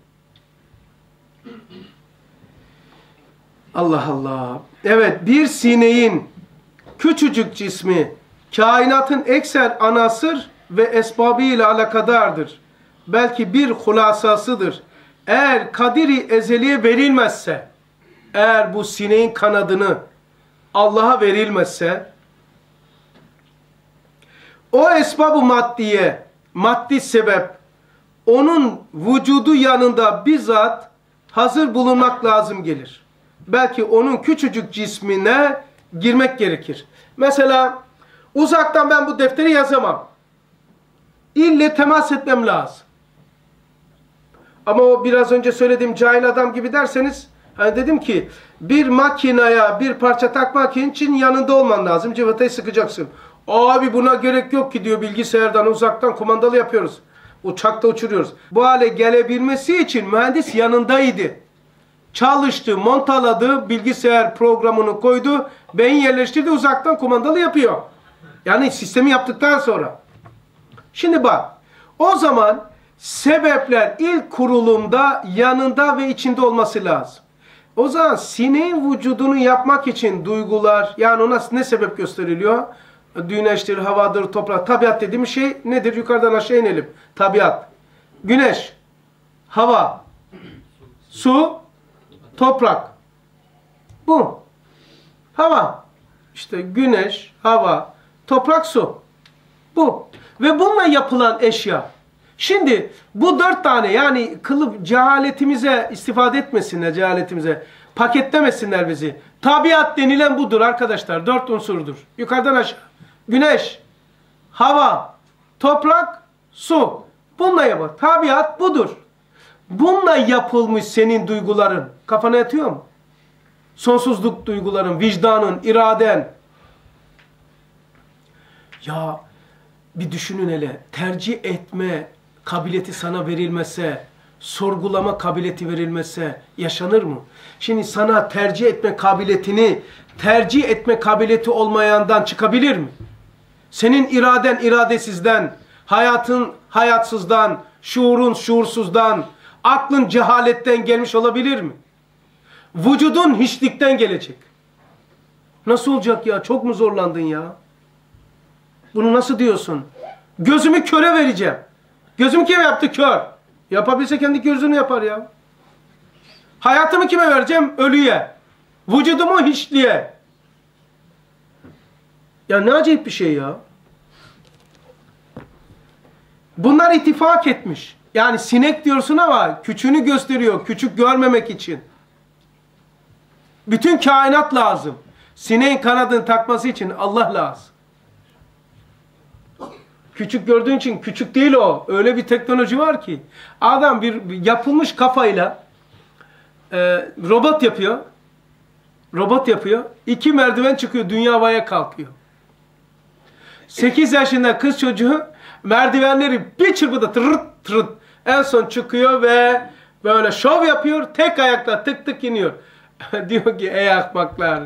Allah Allah. Evet bir sineğin küçücük cismi kainatın ekser anasır ve esbabı ile alakadardır. Belki bir hulasasıdır. Eğer kadiri ezeliye verilmezse eğer bu sineğin kanadını Allah'a verilmezse o esbabı maddiye, maddi sebep onun vücudu yanında bizzat hazır bulunmak lazım gelir. Belki onun küçücük cismine girmek gerekir. Mesela uzaktan ben bu defteri yazamam. İlle temas etmem lazım. Ama o biraz önce söylediğim cahil adam gibi derseniz Hani dedim ki bir makinaya bir parça takmak için yanında olman lazım. Cıvatayı sıkacaksın. Abi buna gerek yok ki diyor bilgisayardan uzaktan kumandalı yapıyoruz. Uçakta uçuruyoruz. Bu hale gelebilmesi için mühendis yanındaydı. Çalıştı, montaladı, bilgisayar programını koydu, beyin yerleştirdi, uzaktan kumandalı yapıyor. Yani sistemi yaptıktan sonra. Şimdi bak, o zaman sebepler ilk kurulumda yanında ve içinde olması lazım. O zaman sineğin vücudunu yapmak için duygular yani ona ne sebep gösteriliyor? Güneştir, havadır, toprak. Tabiat dediğim şey nedir? Yukarıdan aşağı inelim. Tabiat. Güneş, hava, su, toprak. Bu. Hava. İşte güneş, hava, toprak, su. Bu. Ve bununla yapılan eşya. Şimdi bu dört tane yani kılıp cehaletimize istifade etmesinler cehaletimize. Paketlemesinler bizi. Tabiat denilen budur arkadaşlar. Dört unsurdur. Yukarıdan aşağı. Güneş, hava, toprak, su. Bununla yapar. Tabiat budur. Bununla yapılmış senin duyguların. Kafana yatıyor mu? Sonsuzluk duyguların, vicdanın, iraden. Ya bir düşünün hele. Tercih etme kabiliyeti sana verilmese, sorgulama kabiliyeti verilmese yaşanır mı? Şimdi sana tercih etme kabiliyetini tercih etme kabiliyeti olmayandan çıkabilir mi? Senin iraden iradesizden, hayatın hayatsızdan, şuurun şuursuzdan, aklın cehaletten gelmiş olabilir mi? Vücudun hiçlikten gelecek. Nasıl olacak ya? Çok mu zorlandın ya? Bunu nasıl diyorsun? Gözümü köre vereceğim. Gözüm kim yaptı? Kör. Yapabilse kendi gözünü yapar ya. Hayatımı kime vereceğim? Ölüye. Vücudumu hiçliğe. Ya ne acayip bir şey ya. Bunlar ittifak etmiş. Yani sinek diyorsun ama küçüğünü gösteriyor. Küçük görmemek için. Bütün kainat lazım. Sineğin kanadını takması için Allah lazım. Küçük gördüğün için küçük değil o. Öyle bir teknoloji var ki. Adam bir yapılmış kafayla e, robot yapıyor. Robot yapıyor. İki merdiven çıkıyor. Dünya havaya kalkıyor. 8 yaşında kız çocuğu merdivenleri bir çırpıda tırırt tırırt en son çıkıyor ve böyle şov yapıyor. Tek ayakla tık tık iniyor. Diyor ki ey ahmaklar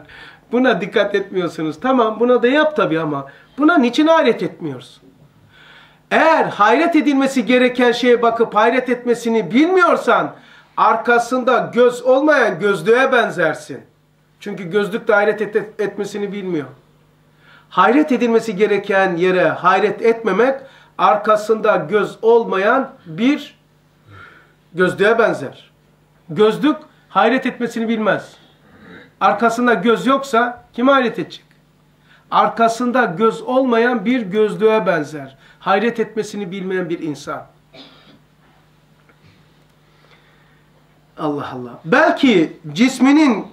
buna dikkat etmiyorsunuz. Tamam buna da yap tabii ama buna niçin hayret etmiyorsun? Eğer hayret edilmesi gereken şeye bakıp hayret etmesini bilmiyorsan arkasında göz olmayan gözlüğe benzersin. Çünkü gözlük de hayret et etmesini bilmiyor. Hayret edilmesi gereken yere hayret etmemek arkasında göz olmayan bir gözlüğe benzer. Gözlük hayret etmesini bilmez. Arkasında göz yoksa kim hayret edecek? Arkasında göz olmayan bir gözlüğe benzer. Hayret etmesini bilmeyen bir insan. Allah Allah. Belki cisminin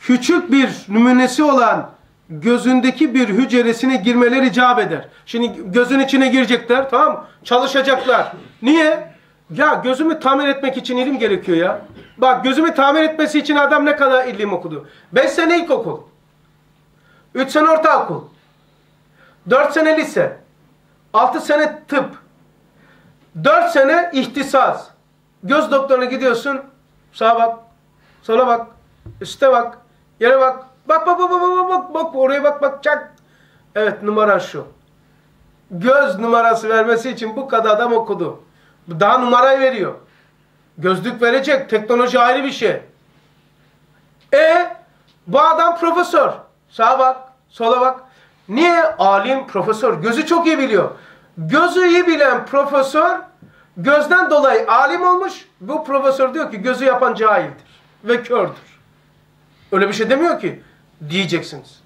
küçük bir nümunesi olan gözündeki bir hücresine girmeleri icap eder. Şimdi gözün içine girecekler tamam mı? Çalışacaklar. Niye? Ya gözümü tamir etmek için ilim gerekiyor ya. Bak gözümü tamir etmesi için adam ne kadar ilim okudu? 5 sene ilkokul. 3 sene ortaokul. 4 sene lise. 6 sene tıp. 4 sene ihtisas. Göz doktoruna gidiyorsun. Sağa bak. Sola bak. Üste bak. Yere bak. Bak bak bak bak bak bak bak oraya bak bak çak. Evet numara şu. Göz numarası vermesi için bu kadar adam okudu. Daha numarayı veriyor. Gözlük verecek. Teknoloji ayrı bir şey. E bu adam profesör. Sağa bak, sola bak. Niye? Alim, profesör. Gözü çok iyi biliyor. Gözü iyi bilen profesör gözden dolayı alim olmuş. Bu profesör diyor ki gözü yapan cahildir ve kördür. Öyle bir şey demiyor ki diyeceksiniz.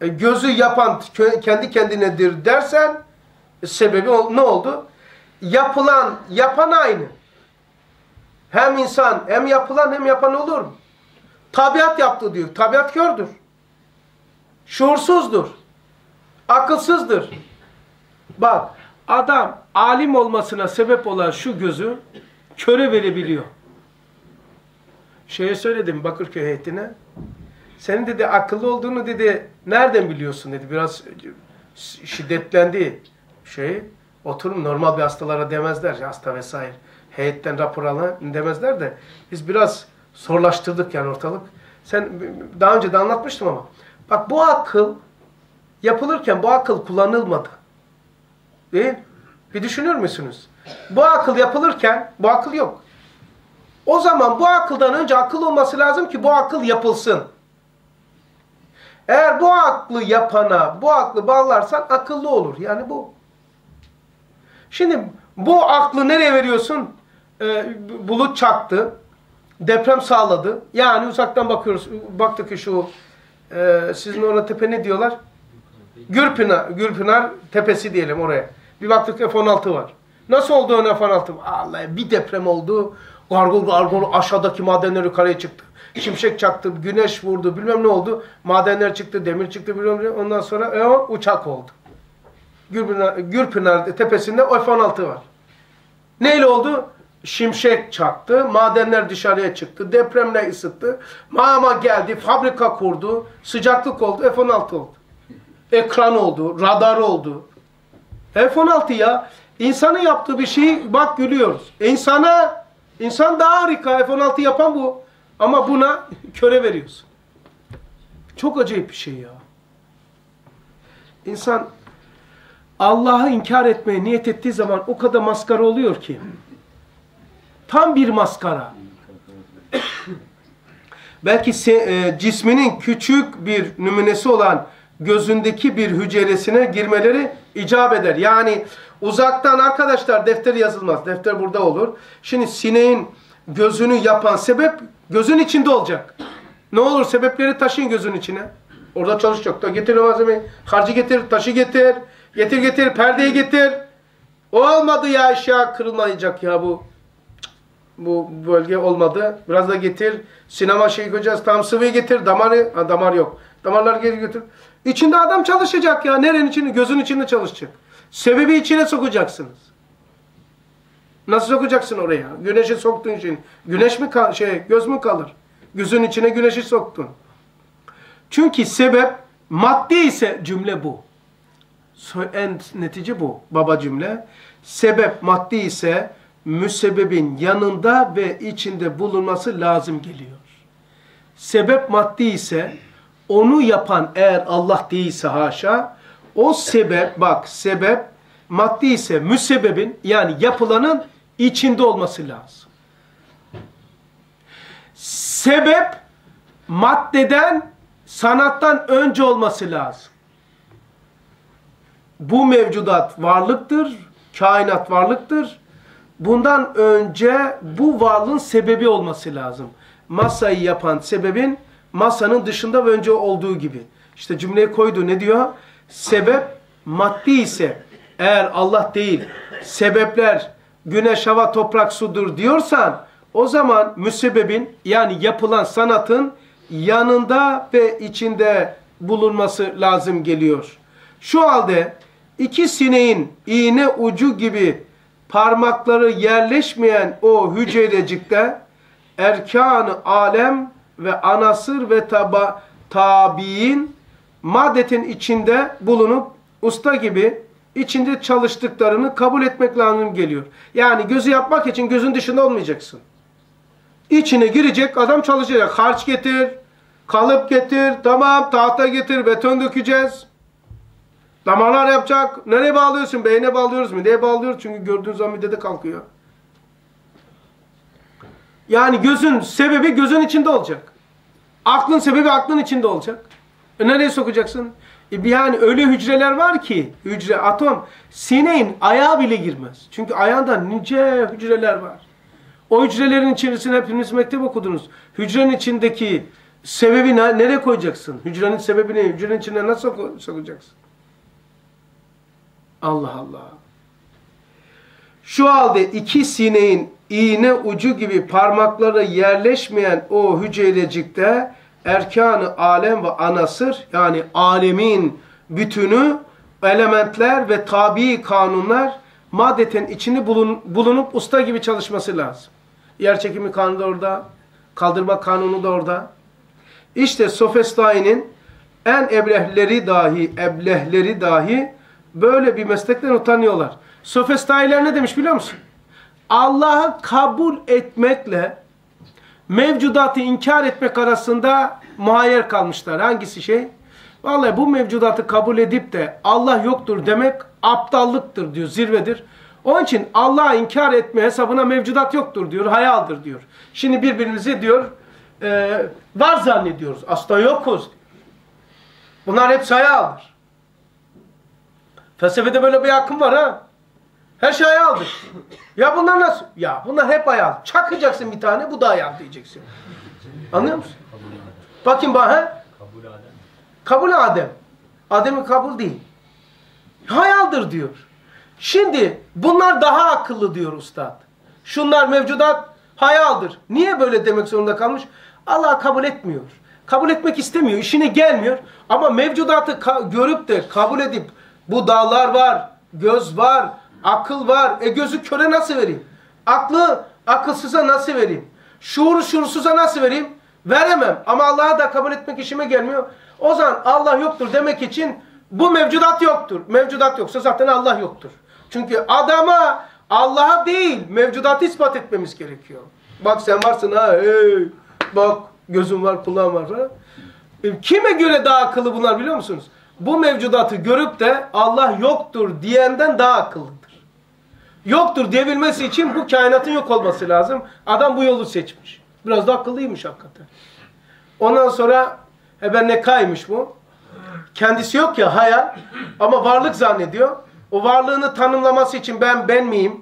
E, gözü yapan kendi kendinedir dersen e, sebebi ne oldu? Yapılan, yapan aynı. Hem insan, hem yapılan hem yapan olur mu? Tabiat yaptı diyor. Tabiat kördür. Şuursuzdur. Akılsızdır. Bak, adam alim olmasına sebep olan şu gözü köre verebiliyor. Şeye söyledim Bakırköy heyetine. Senin dedi akıllı olduğunu dedi nereden biliyorsun dedi. Biraz şiddetlendi şey. Oturum normal bir hastalara demezler hasta vesaire. Heyetten rapor alan demezler de biz biraz zorlaştırdık yani ortalık. Sen daha önce de anlatmıştım ama. Bak bu akıl yapılırken bu akıl kullanılmadı. Değil Bir düşünür müsünüz? Bu akıl yapılırken bu akıl yok. O zaman bu akıldan önce akıl olması lazım ki bu akıl yapılsın. Eğer bu aklı yapana bu aklı bağlarsan akıllı olur. Yani bu. Şimdi bu aklı nereye veriyorsun? Ee, bulut çaktı. Deprem sağladı. Yani uzaktan bakıyoruz. Baktık ki şu e, sizin orada tepe ne diyorlar? Gürpınar, Gürpınar tepesi diyelim oraya. Bir baktık F-16 var. Nasıl oldu ön F-16? Allah bir deprem oldu. Gargul gargul aşağıdaki madenler yukarıya çıktı. Şimşek çaktı, güneş vurdu, bilmem ne oldu. Madenler çıktı, demir çıktı, bilmem ne. Ondan sonra e, uçak oldu. Gürpınar, Gürpınar tepesinde F-16 var. Neyle oldu? Şimşek çaktı, madenler dışarıya çıktı, depremle ısıttı. Mama geldi, fabrika kurdu, sıcaklık oldu, F-16 oldu. Ekran oldu, radar oldu. F-16 ya, insanın yaptığı bir şeyi bak gülüyoruz. İnsana, insan daha harika, F-16 yapan bu. Ama buna köre veriyorsun. Çok acayip bir şey ya. İnsan Allah'ı inkar etmeye niyet ettiği zaman o kadar maskara oluyor ki. Tam bir maskara. belki se, e, cisminin küçük bir nümunesi olan gözündeki bir hücresine girmeleri icap eder. Yani uzaktan arkadaşlar defter yazılmaz. Defter burada olur. Şimdi sineğin gözünü yapan sebep gözün içinde olacak. Ne olur sebepleri taşıyın gözün içine. Orada çalışacak. Da getir malzemeyi. Harcı getir, taşı getir. Getir getir, perdeyi getir. O olmadı ya eşya kırılmayacak ya bu. Bu bölge olmadı. Biraz da getir. Sinema şeyi koyacağız. Tam sıvıyı getir. Damarı, ha, damar yok. Damarları geri götür. İçinde adam çalışacak ya. Nerenin içinde? Gözün içinde çalışacak. Sebebi içine sokacaksınız. Nasıl sokacaksın oraya? Güneşi soktun için. Güneş mi şey göz mü kalır? Gözün içine güneşi soktun. Çünkü sebep maddi ise cümle bu. En netice bu. Baba cümle. Sebep maddi ise müsebbebin yanında ve içinde bulunması lazım geliyor. Sebep maddi ise onu yapan eğer Allah değilse haşa o sebep bak sebep maddi ise müsebbebin yani yapılanın içinde olması lazım. Sebep maddeden sanattan önce olması lazım. Bu mevcudat varlıktır, kainat varlıktır. Bundan önce bu varlığın sebebi olması lazım. Masayı yapan sebebin masanın dışında ve önce olduğu gibi. İşte cümleye koydu ne diyor? Sebep maddi ise eğer Allah değil sebepler güneş, hava, toprak, sudur diyorsan o zaman müsebbebin yani yapılan sanatın yanında ve içinde bulunması lazım geliyor. Şu halde iki sineğin iğne ucu gibi parmakları yerleşmeyen o hücrecikte erkanı alem ve anasır ve taba, tabiin maddetin içinde bulunup usta gibi içinde çalıştıklarını kabul etmek lazım geliyor. Yani gözü yapmak için gözün dışında olmayacaksın. İçine girecek adam çalışacak. Harç getir, kalıp getir, tamam tahta getir, beton dökeceğiz. Damarlar yapacak. Nereye bağlıyorsun? Beyne bağlıyoruz mu? Neye bağlıyoruz? Çünkü gördüğün zaman midede kalkıyor. Yani gözün sebebi gözün içinde olacak. Aklın sebebi aklın içinde olacak. E nereye sokacaksın? E yani öyle hücreler var ki, hücre, atom, sineğin ayağı bile girmez. Çünkü ayağında nice hücreler var. O hücrelerin içerisine hepiniz mektep okudunuz. Hücrenin içindeki sebebi ne, nereye koyacaksın? Hücrenin sebebini hücrenin içine nasıl sokacaksın? Allah Allah. Şu halde iki sineğin iğne ucu gibi parmakları yerleşmeyen o hücrecikte erkanı alem ve anasır yani alemin bütünü elementler ve tabi kanunlar maddeten içini bulun, bulunup usta gibi çalışması lazım. Yer çekimi kanunu da orada, kaldırma kanunu da orada. İşte Sofestai'nin en eblehleri dahi, eblehleri dahi böyle bir meslekten utanıyorlar. Sofistailer ne demiş biliyor musun? Allah'ı kabul etmekle mevcudatı inkar etmek arasında muhayyer kalmışlar. Hangisi şey? Vallahi bu mevcudatı kabul edip de Allah yoktur demek aptallıktır diyor, zirvedir. Onun için Allah'ı inkar etme hesabına mevcudat yoktur diyor, hayaldir diyor. Şimdi birbirimizi diyor, e, var zannediyoruz. Aslında yokuz. Bunlar hepsi hayaldir. Felsefede böyle bir akım var ha. Her şey hayaldir. Ya bunlar nasıl? Ya bunlar hep hayal. Çakacaksın bir tane bu da hayal diyeceksin. Anlıyor musun? Bakın bana. Kabul Adem. Kabul Adem. Adem'in kabul değil. Hayaldir diyor. Şimdi bunlar daha akıllı diyor ustad. Şunlar mevcudat hayaldir. Niye böyle demek zorunda kalmış? Allah kabul etmiyor. Kabul etmek istemiyor. İşine gelmiyor. Ama mevcudatı görüp de kabul edip bu dağlar var, göz var, akıl var. E gözü köre nasıl vereyim? Aklı akılsıza nasıl vereyim? Şuuru şuursuza nasıl vereyim? Veremem. Ama Allah'a da kabul etmek işime gelmiyor. O zaman Allah yoktur demek için bu mevcudat yoktur. Mevcudat yoksa zaten Allah yoktur. Çünkü adama Allah'a değil mevcudatı ispat etmemiz gerekiyor. Bak sen varsın ha. Hey. Bak gözün var kulağın var. Ha? E, kime göre daha akıllı bunlar biliyor musunuz? Bu mevcudatı görüp de Allah yoktur diyenden daha akıllıdır. Yoktur diyebilmesi için bu kainatın yok olması lazım. Adam bu yolu seçmiş. Biraz da akıllıymış hakikaten. Ondan sonra e ben ne kaymış bu? Kendisi yok ya hayal ama varlık zannediyor. O varlığını tanımlaması için ben ben miyim?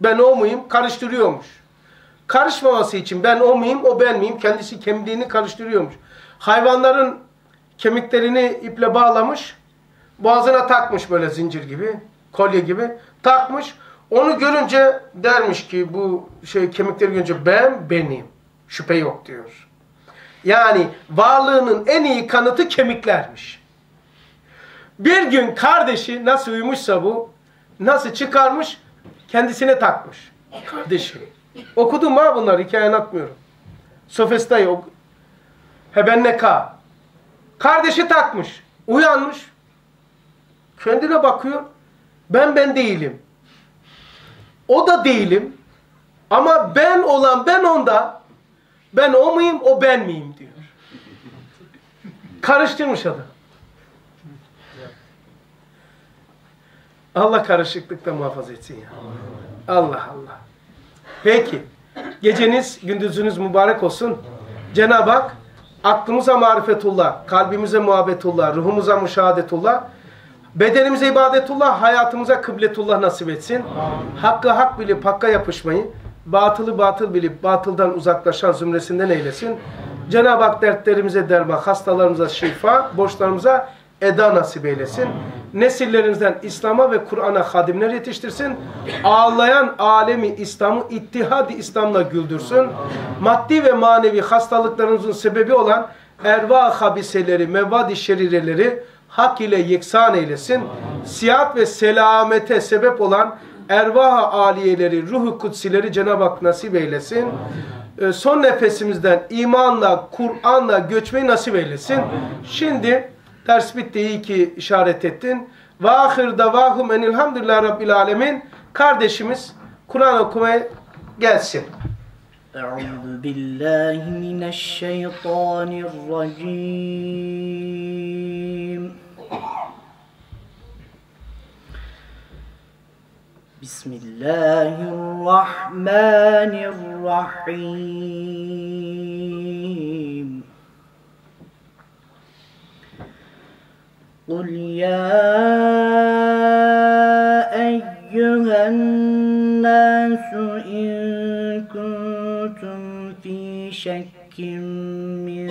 Ben o muyum? Karıştırıyormuş. Karışmaması için ben o muyum? O ben miyim? Kendisi kemiğini karıştırıyormuş. Hayvanların kemiklerini iple bağlamış. Boğazına takmış böyle zincir gibi. Kolye gibi. Takmış. Onu görünce dermiş ki bu şey kemikleri görünce ben benim. Şüphe yok diyor. Yani varlığının en iyi kanıtı kemiklermiş. Bir gün kardeşi nasıl uyumuşsa bu, nasıl çıkarmış, kendisine takmış. Kardeşi. Okudum ha bunları, hikaye anlatmıyorum. Sofista'yı ok Hebenneka. Kardeşi takmış, uyanmış. Kendine bakıyor, ben ben değilim. O da değilim. Ama ben olan ben onda. Ben o muyum, o ben miyim diyor. Karıştırmış adam. Allah karışıklıkta muhafaza etsin ya. Allah Allah. Peki. Geceniz, gündüzünüz mübarek olsun. Cenab-ı Hak aklımıza marifetullah, kalbimize muhabbetullah, ruhumuza müşahadetullah, bedenimize ibadetullah, hayatımıza kıbletullah nasip etsin. Hakkı hak bilip hakka yapışmayı, batılı batıl bilip batıldan uzaklaşan zümresinden eylesin. Cenab-ı Hak dertlerimize derman, hastalarımıza şifa, borçlarımıza eda nasip eylesin. Nesillerinizden İslam'a ve Kur'an'a hadimler yetiştirsin. Ağlayan alemi İslam'ı ittihadi İslam'la güldürsün. Maddi ve manevi hastalıklarınızın sebebi olan erva habiseleri, mevvadi şerireleri hak ile yeksan eylesin. Siyahat ve selamete sebep olan ervah aliyeleri, ruhu kutsileri Cenab-ı Hak nasip eylesin. Ee, son nefesimizden imanla, Kur'an'la göçmeyi nasip eylesin. Şimdi ders bitti iyi ki işaret ettin. Ve ahir davahum enilhamdülillah rabbil alemin. Kardeşimiz Kur'an okumaya gelsin. أعوذ بالله من الشيطان الرجيم بسم الله الرحمن الرحيم. قل يا أيها الناس إن كنتم في شك من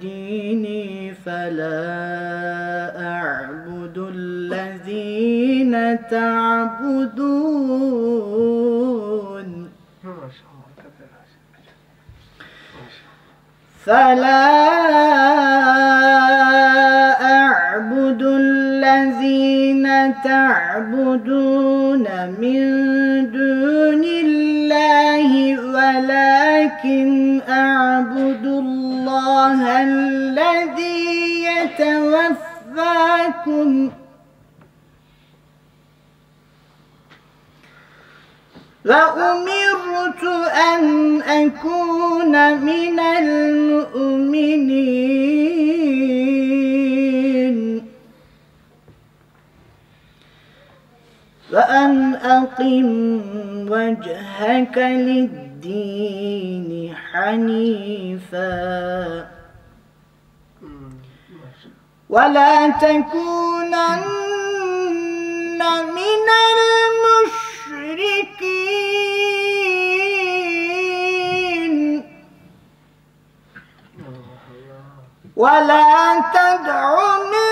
ديني فلا أعبد الذين تعبدون. فلا أعبد الذين تعبدون من دون الله ولكن أعبد الله الذي يتوفاكم. وأمرت أن أكون من المؤمنين. وأن أقم وجهك للدين حنيفا. ولا تكونن من المشركين. ولا تدع من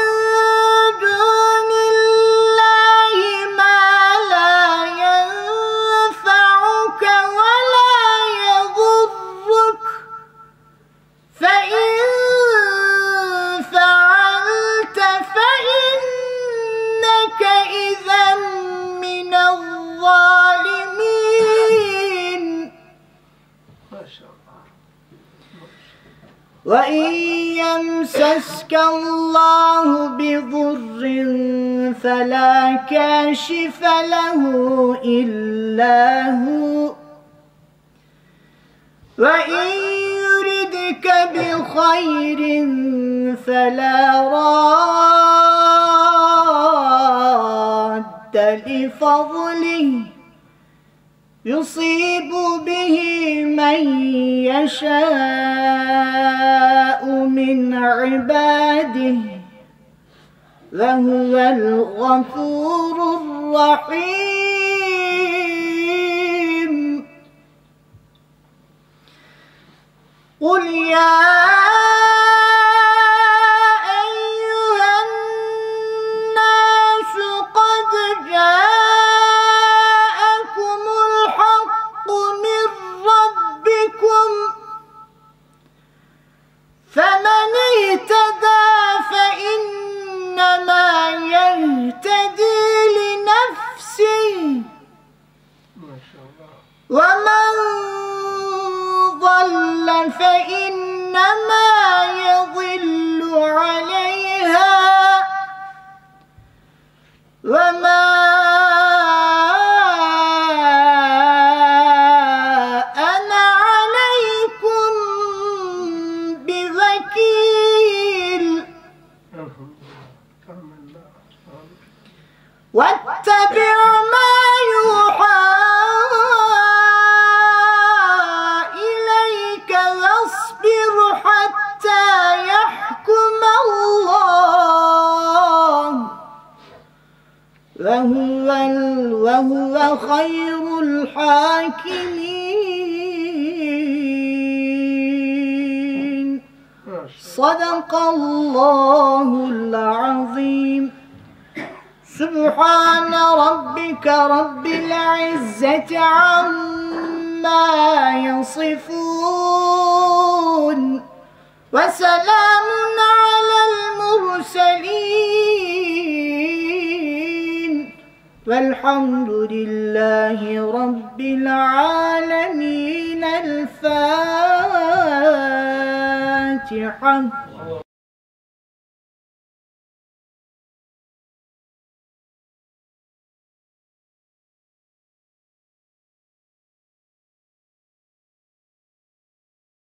وإن يمسسك الله بضر فلا كاشف له إلا هو وإن يردك بخير فلا راد لفضله يصيب به من يشاء من عباده وهو الغفور الرحيم. قل يا